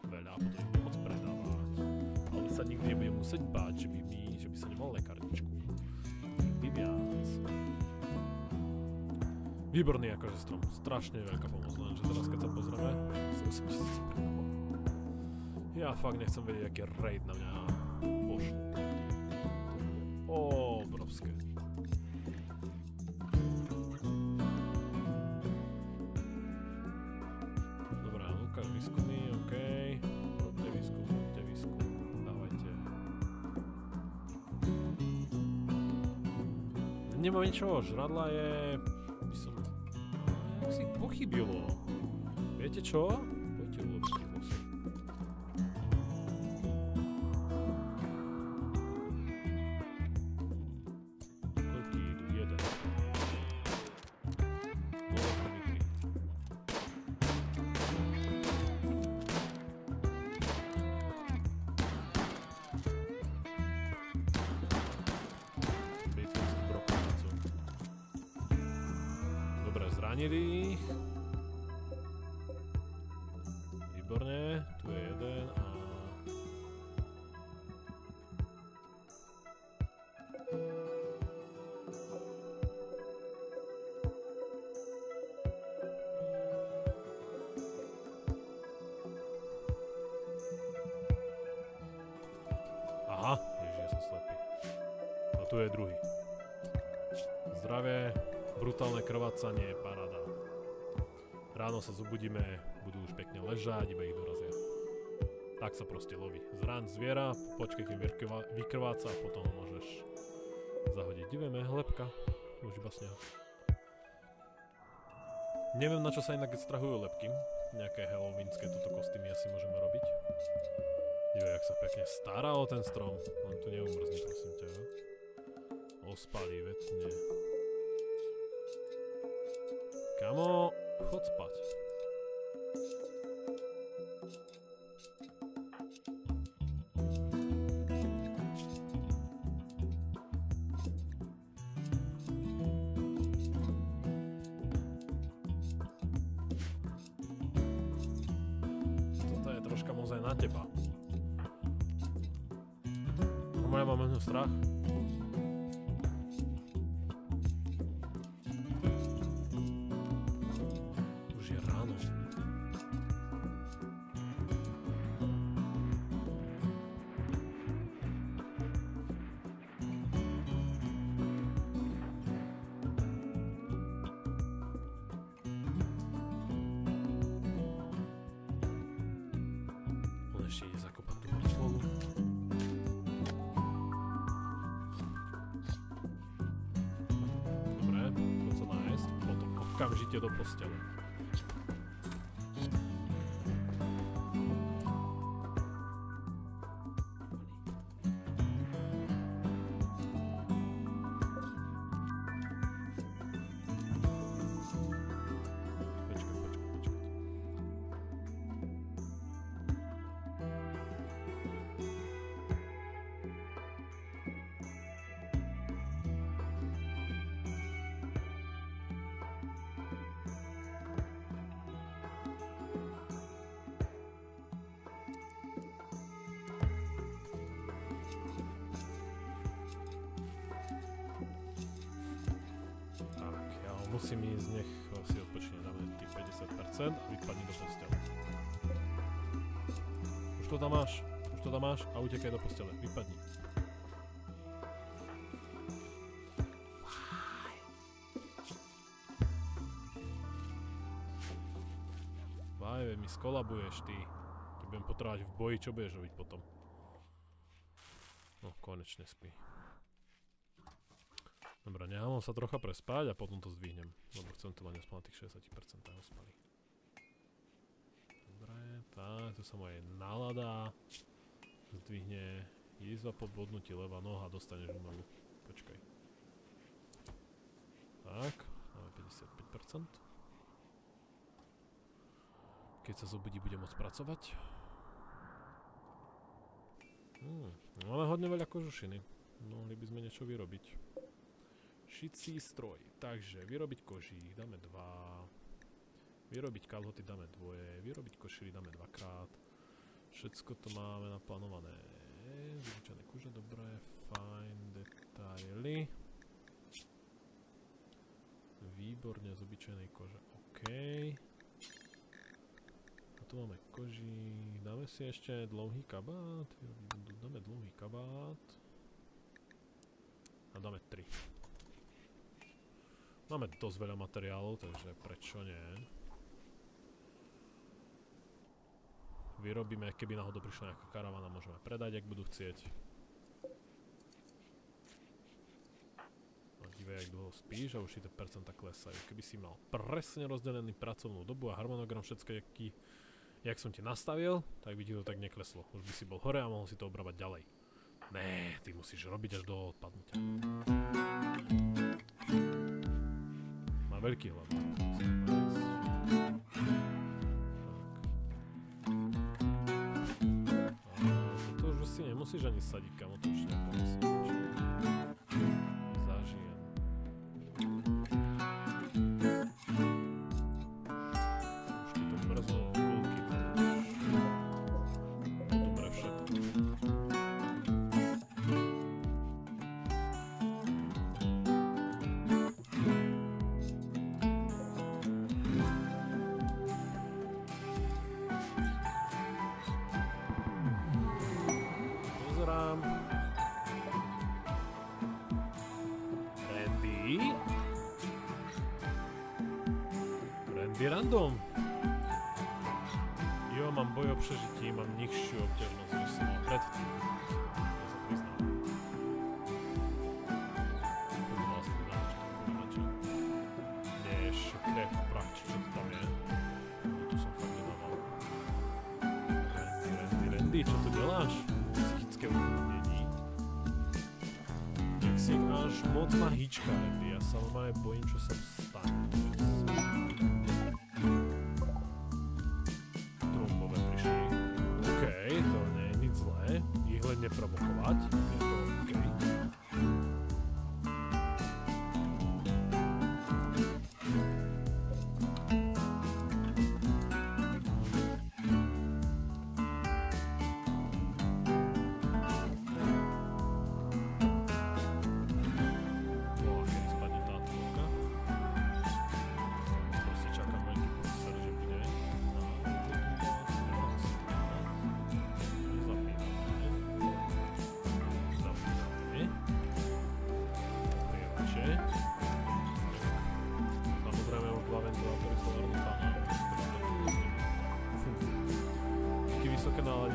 Veľa a potom ich moc predávať. Ale sa nikdy nebudem musieť báť, že by mi by sa nemal lekárničku. Výborný akože strom. Strašne veľká pomoc, lenže teraz keď sa pozrieme, 80 Ja fakt nechcem vedieť, aký raid na mňa pošlo. Obrovské. nemám ničo, žradla je... Sure. Ráno sa zobudíme, budú už pekne ležať, iba ich dorazia. Tak sa proste loví. Zrán zviera, počkej, kým vykrvá, vykrváca a potom ho môžeš zahodiť. Ideme, lepka, už iba sneha. Neviem, na čo sa inak strahujú lepky. Nejaké halloweenské toto kostýmy asi môžeme robiť. Divej, jak sa pekne stará o ten strom. On tu neumrzne, prosím ťa. Ospalý, veď nie. Kamo, hotspot. Tam máš, už to tam máš a utekaj do postele, vypadni. Vajve, mi skolabuješ ty. Ty budem potrebovať v boji, čo budeš robiť potom. No, konečne spí. Dobre, nechám sa trocha prespať a potom to zdvihnem. Lebo chcem to mať aspoň na tých 60% ho spali. Tak, tu sa moje nálada. Zdvihne jízva po bodnutí leva noha, dostaneš umelú. Počkaj. Tak, máme 55%. Keď sa zobudí, bude môcť pracovať. Hmm, máme hodne veľa kožušiny. Mohli by sme niečo vyrobiť. Šicí stroj. Takže vyrobiť kožík dáme 2. Vyrobiť kalhoty dáme dvoje. Vyrobiť košily dáme dvakrát. Všetko to máme naplánované. Zvyčajné kúže, dobré, fajn, detaily. Výborne z obyčajnej kože, OK. A tu máme kožík. Dáme si ešte dlouhý kabát. Dáme dlouhý kabát. A dáme 3. Máme dosť veľa materiálov, takže prečo nie? Vyrobíme, keby náhodou prišla nejaká karavana, môžeme predať, ak budú chcieť. A dívej, jak dlho spíš a už tie percenta klesajú. Keby si mal presne rozdelený pracovnú dobu a harmonogram všetko, jaký, jak som ti nastavil, tak by ti to tak nekleslo. Už by si bol hore a mohol si to obrábať ďalej. Né, ty musíš robiť až do odpadnutia. Má veľký hlavu. Už si nemusíš ani sadiť, kamo, to už neponesí. Šokrev, prach, či čo to tam je. No, tu som fakt nedával. Randy, Randy, čo tu deláš? Psychické utrpenie. Jak si až moc má hýčka, Randy. Ja sa normálne bojím, čo sa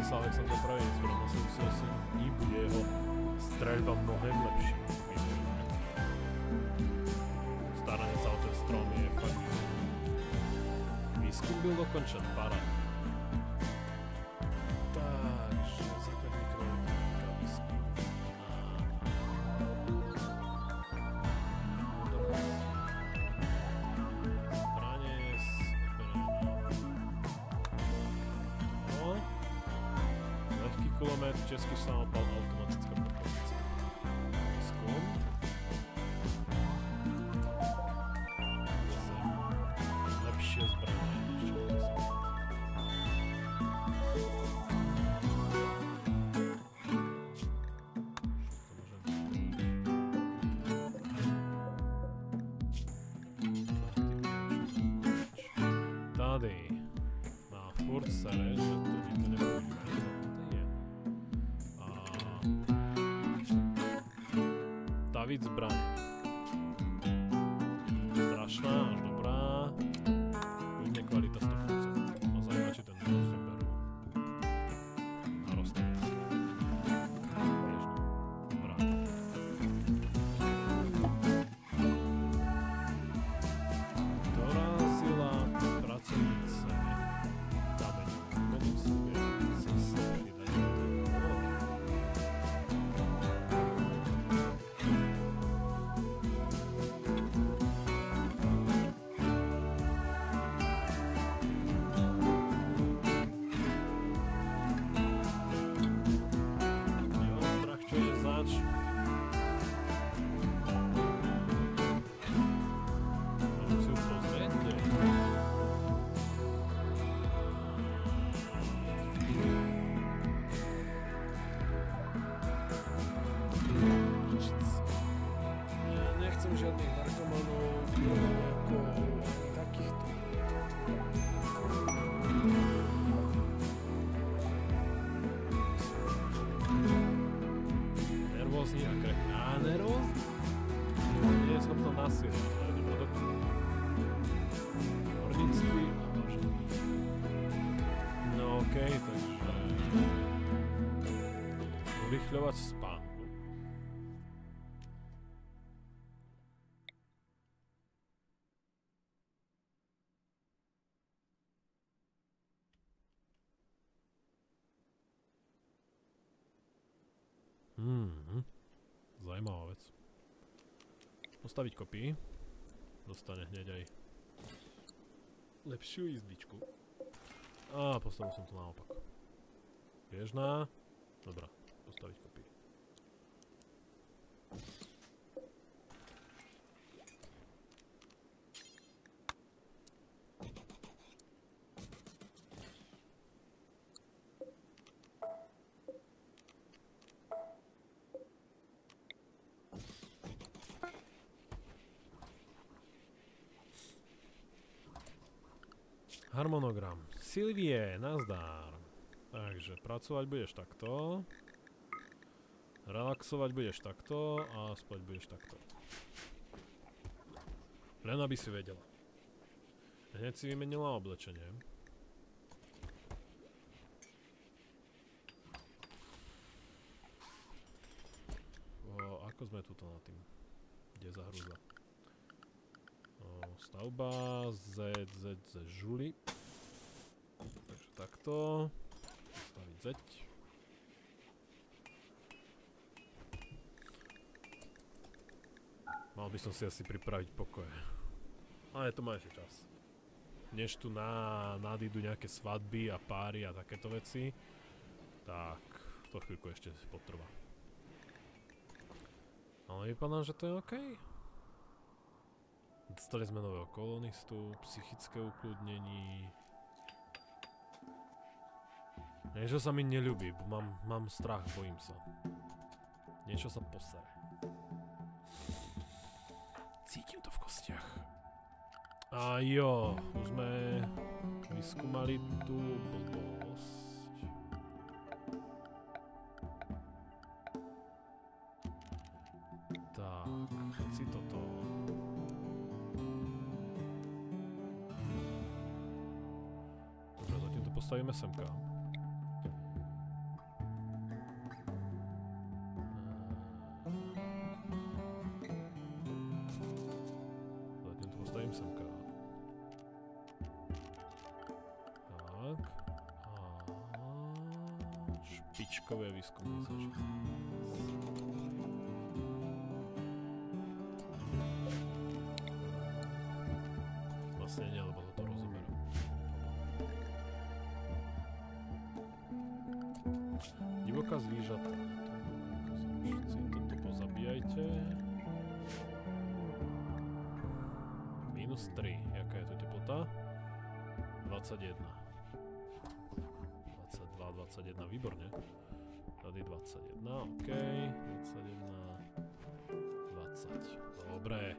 sa praví nesprávne si asi i bude jeho streľba mnohem lepšia. Staranie sa o ten strom je fakt Výskum byl dokončen, paráda. David Zbran. Urychľovať spánku. Hmm, zajímavá vec. Postaviť kopy. Dostane hneď aj lepšiu izbičku. A postavil som to naopak. Biežná. Dobrá, postaviť kopy. Harmonogram. Silvie, nazdár. Takže pracovať budeš takto. Relaxovať budeš takto a spať budeš takto. Len aby si vedela. Hneď si vymenila oblečenie. O, ako sme tuto na tým? Kde zahrúza? stavba ZZZ žuli. Takže takto. Staviť zeď. Mal by som si asi pripraviť pokoje. Ale to má ešte čas. Než tu na, nadídu nejaké svadby a páry a takéto veci, tak to chvíľku ešte potrvá. Ale vypadá, že to je. Okay. Dostali sme nového kolonistu, psychické ukludnení. Niečo sa mi neľubí, mám, mám strach, bojím sa. Niečo sa posere. A jo, už sme vyskúmali tú blbosť. Tak, si toto. postavíme semka. 21, výborne. Tady 21, OK. 21, 20. Dobre.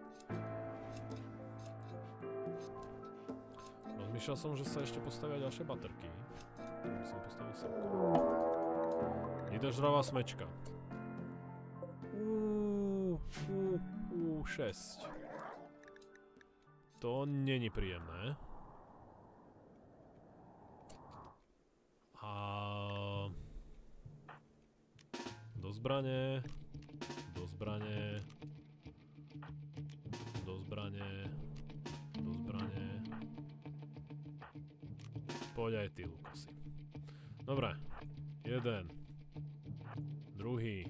Rozmýšľal som, že sa ešte postavia ďalšie baterky. Tak som postavil semko. Vydržravá smečka. Uuu, uuu, uuu, 6. To není príjemné. Zbrane. Do zbrane. Do zbrane. Do zbrane. Poď aj ty, Lukasi. Dobre. Jeden. Druhý.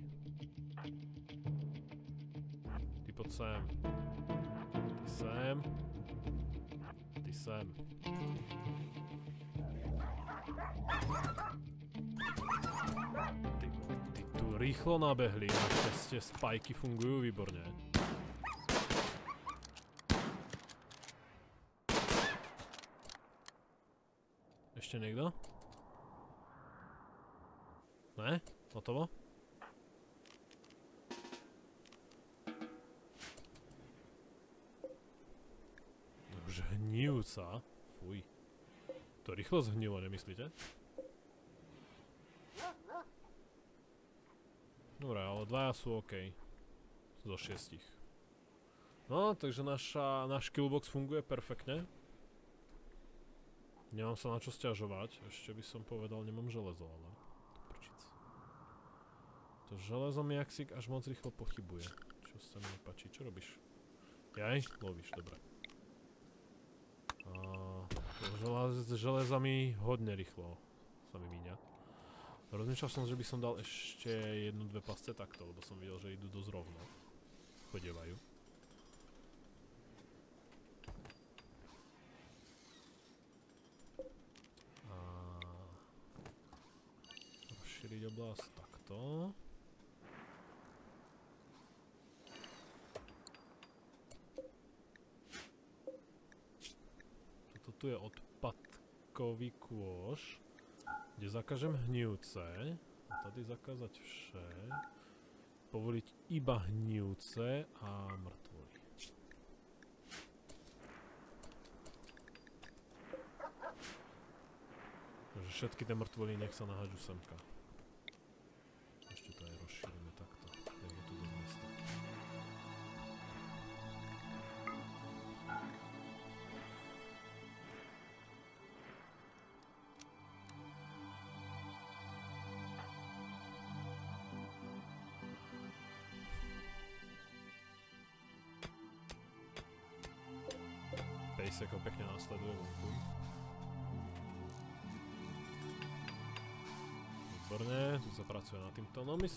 Ty poď sem. Ty sem. Ty sem. Tu rýchlo nabehli, našťastie spajky fungujú výborne. Ešte niekto? Ne? Hotovo? Už hnijúca. Fuj. To rýchlo zhnilo, nemyslíte? Dobre, ale dvaja sú OK. Zo šiestich. No, takže naša, náš killbox funguje perfektne. Nemám sa na čo stiažovať. Ešte by som povedal, nemám železo, ale... Prčic. To železo mi aksik až moc rýchlo pochybuje. Čo sa mi nepáči. Čo robíš? Jaj? Lovíš, dobre. To želez, železa mi hodne rýchlo sa mi míňa. Rozmýšľal som, že by som dal ešte jednu, dve pasce takto, lebo som videl, že idú dosť rovno. Chodievajú. A... Rozšíriť oblasť takto. Toto tu je odpadkový kôš. Kde hnívce. A tady zakázať vše. Povoliť iba hnívce a mŕtvoly. Takže všetky tie mŕtvoly nech sa naháďu semka.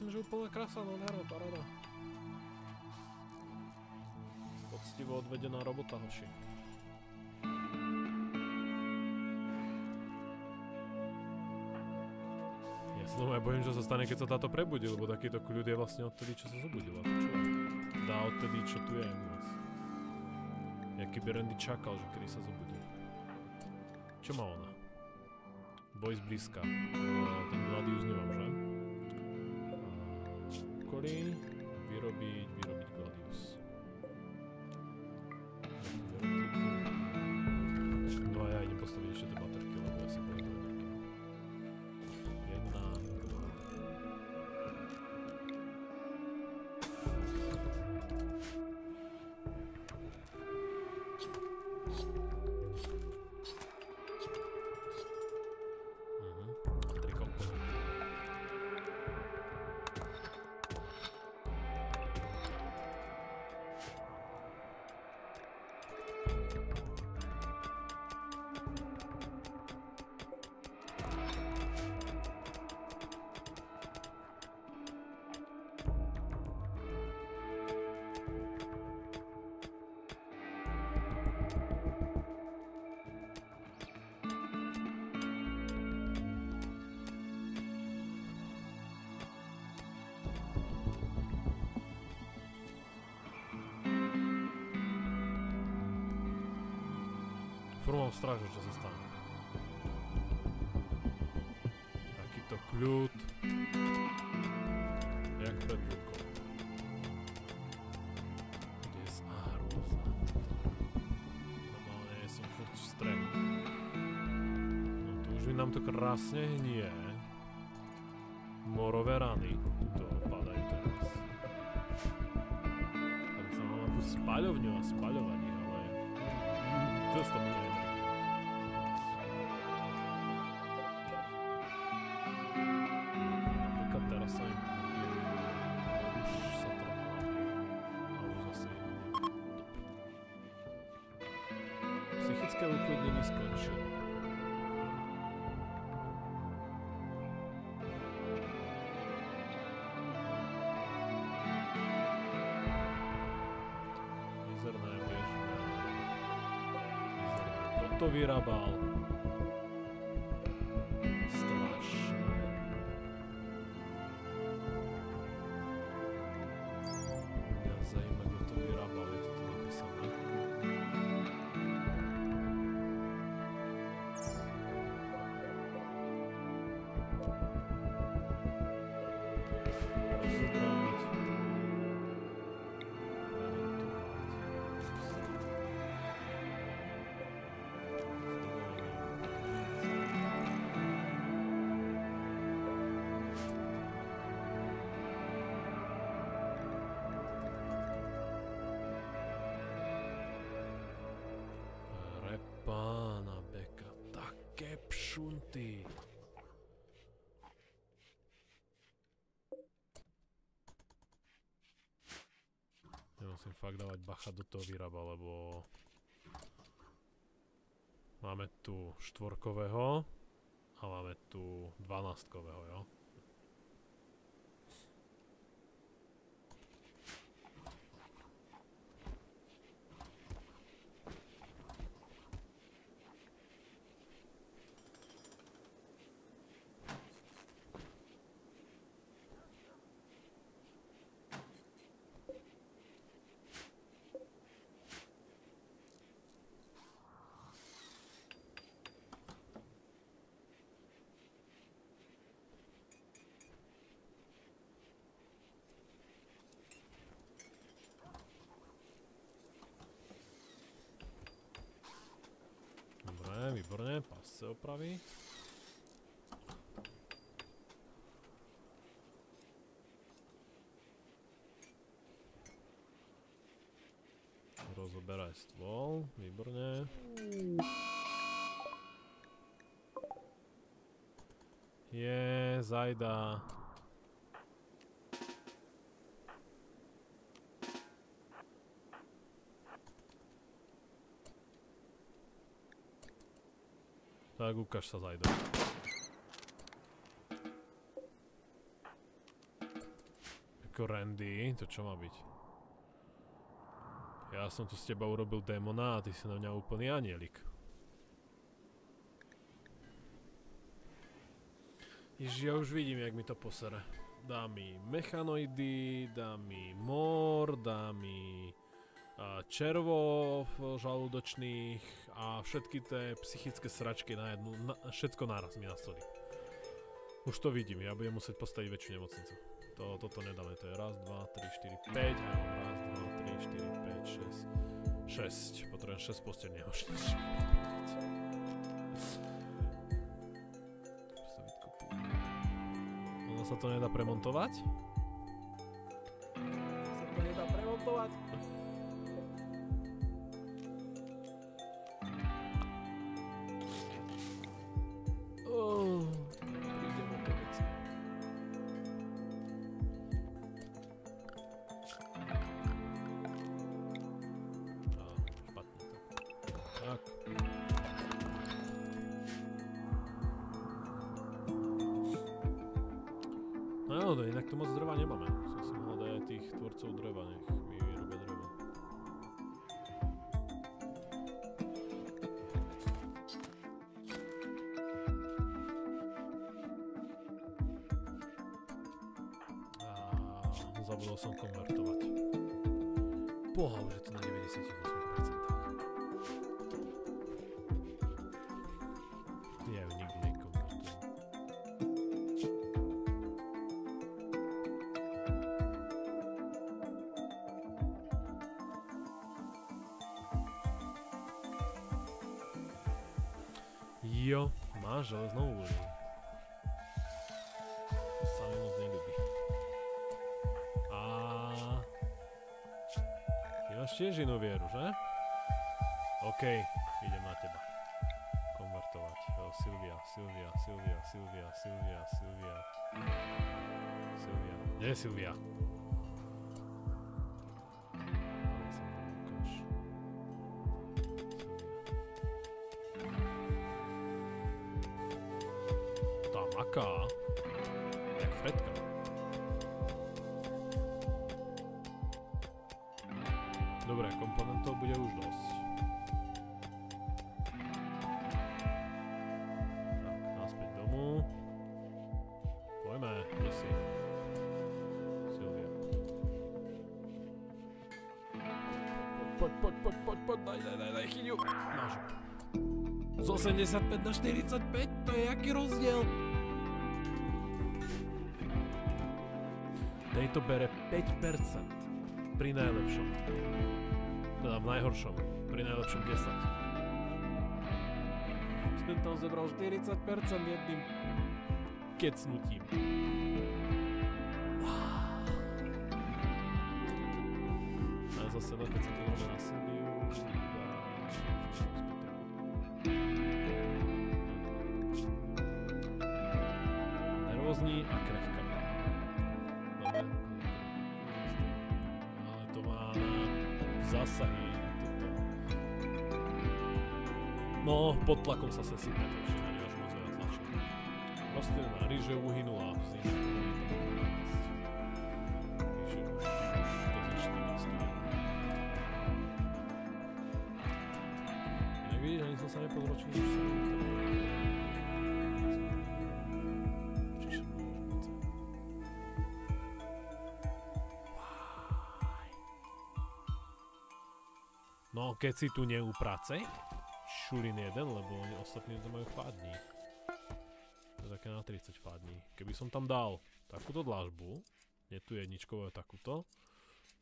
Myslím, že úplná krása, nádhera, paráda. Poctivo odvedená robota, hoši. Ja sa tomu aj bojím, čo sa stane, keď sa táto prebudí, lebo takýto kľud je vlastne odtedy, čo sa zobudila. Čo? Dá odtedy, čo tu je vôbec. Jaký by Randy čakal, že kedy sa zobudí. Čo má ona? Boj zblízka. Ten Gladius nemám, že? Uh, úkoly. Vyrobiť, prvom strachu, čo sa stane. Takýto kľud. Jak pred búrkou. Kde je hrôza. Normálne som furt v strehu. No tu už by nám to krásne hnie. Morové rany. Tu padajú teraz. Aby som mal na tú spaľovňu a spaľovanie, ale... To bude Psychické uklidnenie skončilo. Mizerné bežné. Mizerné. Toto vyrábal. Fakt dávať bacha do toho vyrába, lebo máme tu štvorkového a máme tu dvanástkového, jo? Dobre, pasce opraví. Rozoberaj stôl, výborne. Je, zajda. Tak ukáž sa zajda. Ako Randy, to čo má byť? Ja som tu s teba urobil démona a ty si na mňa úplný anielik. Ježi, ja už vidím, jak mi to posere. Dá mi mechanoidy, dá mi mor, dá mi červo žalúdočných a všetky tie psychické sračky na jednu, na, všetko naraz mi nastolí. Už to vidím, ja budem musieť postaviť väčšiu nemocnicu. To, toto nedáme, to je raz, dva, tri, štyri, päť, a raz, dva, tri, štyri, päť, šesť, šesť, potrebujem šesť posteľ nemocnic. Ono sa to nedá premontovať? Sa to nedá premontovať? No, inak tu moc dreva nemáme. Som si mohol dať tých tvorcov dreva, nech Jo, má železnou úliu. To sa mi moc nelúbi. A... Ty máš tiež inú vieru, že? OK, idem na teba. Konvertovať. Jo, Silvia, Silvia, Silvia, Silvia, Silvia, Silvia. Silvia. Kde je Silvia? Maká. Jak Fredka. Dobre, komponentov bude už dosť. Tak, naspäť domu. Poďme, kde si? Silvia. Poď, poď, poď, poď, poď, daj, daj, daj, daj, chyťu. Máš ho. Z 85 na 45, to je aký rozdiel? Tejto bere 5% pri najlepšom. Teda v najhoršom. Pri najlepšom 10. Ten tam zebral 40% jedným kecnutím. A zase no, keď sa to na Silviu... Nervózní a krehká. Zásahy toto. No, pod tlakom sa sesype, takže ňu až moc veľa tlačí. Rostlinná ryže uhynula v zime. Takže už, už to začne byť studené. Inak vidíš, ani som sa nepozrel, či už sa keď si tu neuprace, šulín jeden, lebo oni ostatní to majú fádní. To je také na 30 fádní. Keby som tam dal takúto dlážbu, nie tu jedničkovú, ale takúto,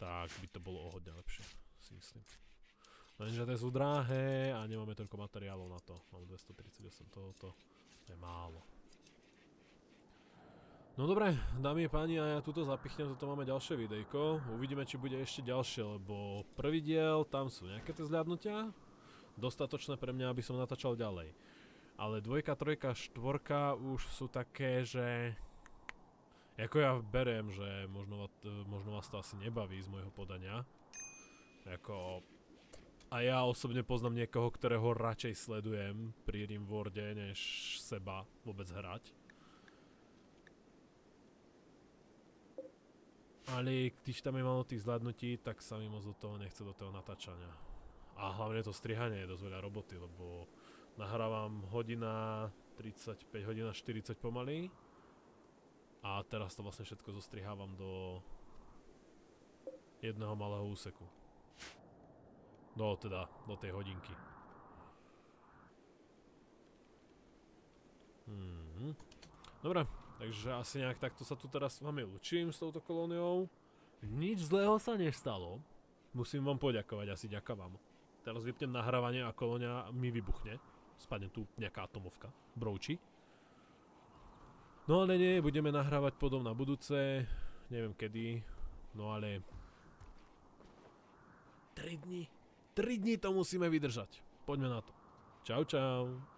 tak by to bolo o hodne lepšie, si myslím. Lenže tie sú drahé a nemáme toľko materiálov na to. Mám 238 tohoto, to je málo. No dobre, dámy a páni, a ja tuto zapichnem, toto máme ďalšie videjko. Uvidíme, či bude ešte ďalšie, lebo prvý diel, tam sú nejaké tie zľadnutia. Dostatočné pre mňa, aby som natáčal ďalej. Ale dvojka, trojka, štvorka už sú také, že... Ako ja beriem, že možno, va- možno vás to asi nebaví z môjho podania. Ako... A ja osobne poznám niekoho, ktorého radšej sledujem pri Rimworlde, než seba vôbec hrať. Ale když tam je malo tých zhľadnutí, tak sa mi moc do toho nechce do toho natáčania. A hlavne to strihanie je dosť veľa roboty, lebo nahrávam hodina 35, hodina 40 pomaly. A teraz to vlastne všetko zostrihávam do jedného malého úseku. Do teda, do tej hodinky. Mhm. Dobre, takže asi nejak takto sa tu teraz s vami učím s touto kolóniou. Nič zlého sa nestalo. Musím vám poďakovať, asi ďakujem vám. Teraz vypnem nahrávanie a kolónia mi vybuchne. Spadne tu nejaká atomovka. Brouči. No ale nie, budeme nahrávať potom na budúce. Neviem kedy. No ale... 3 dni. 3 dni to musíme vydržať. Poďme na to. Čau čau.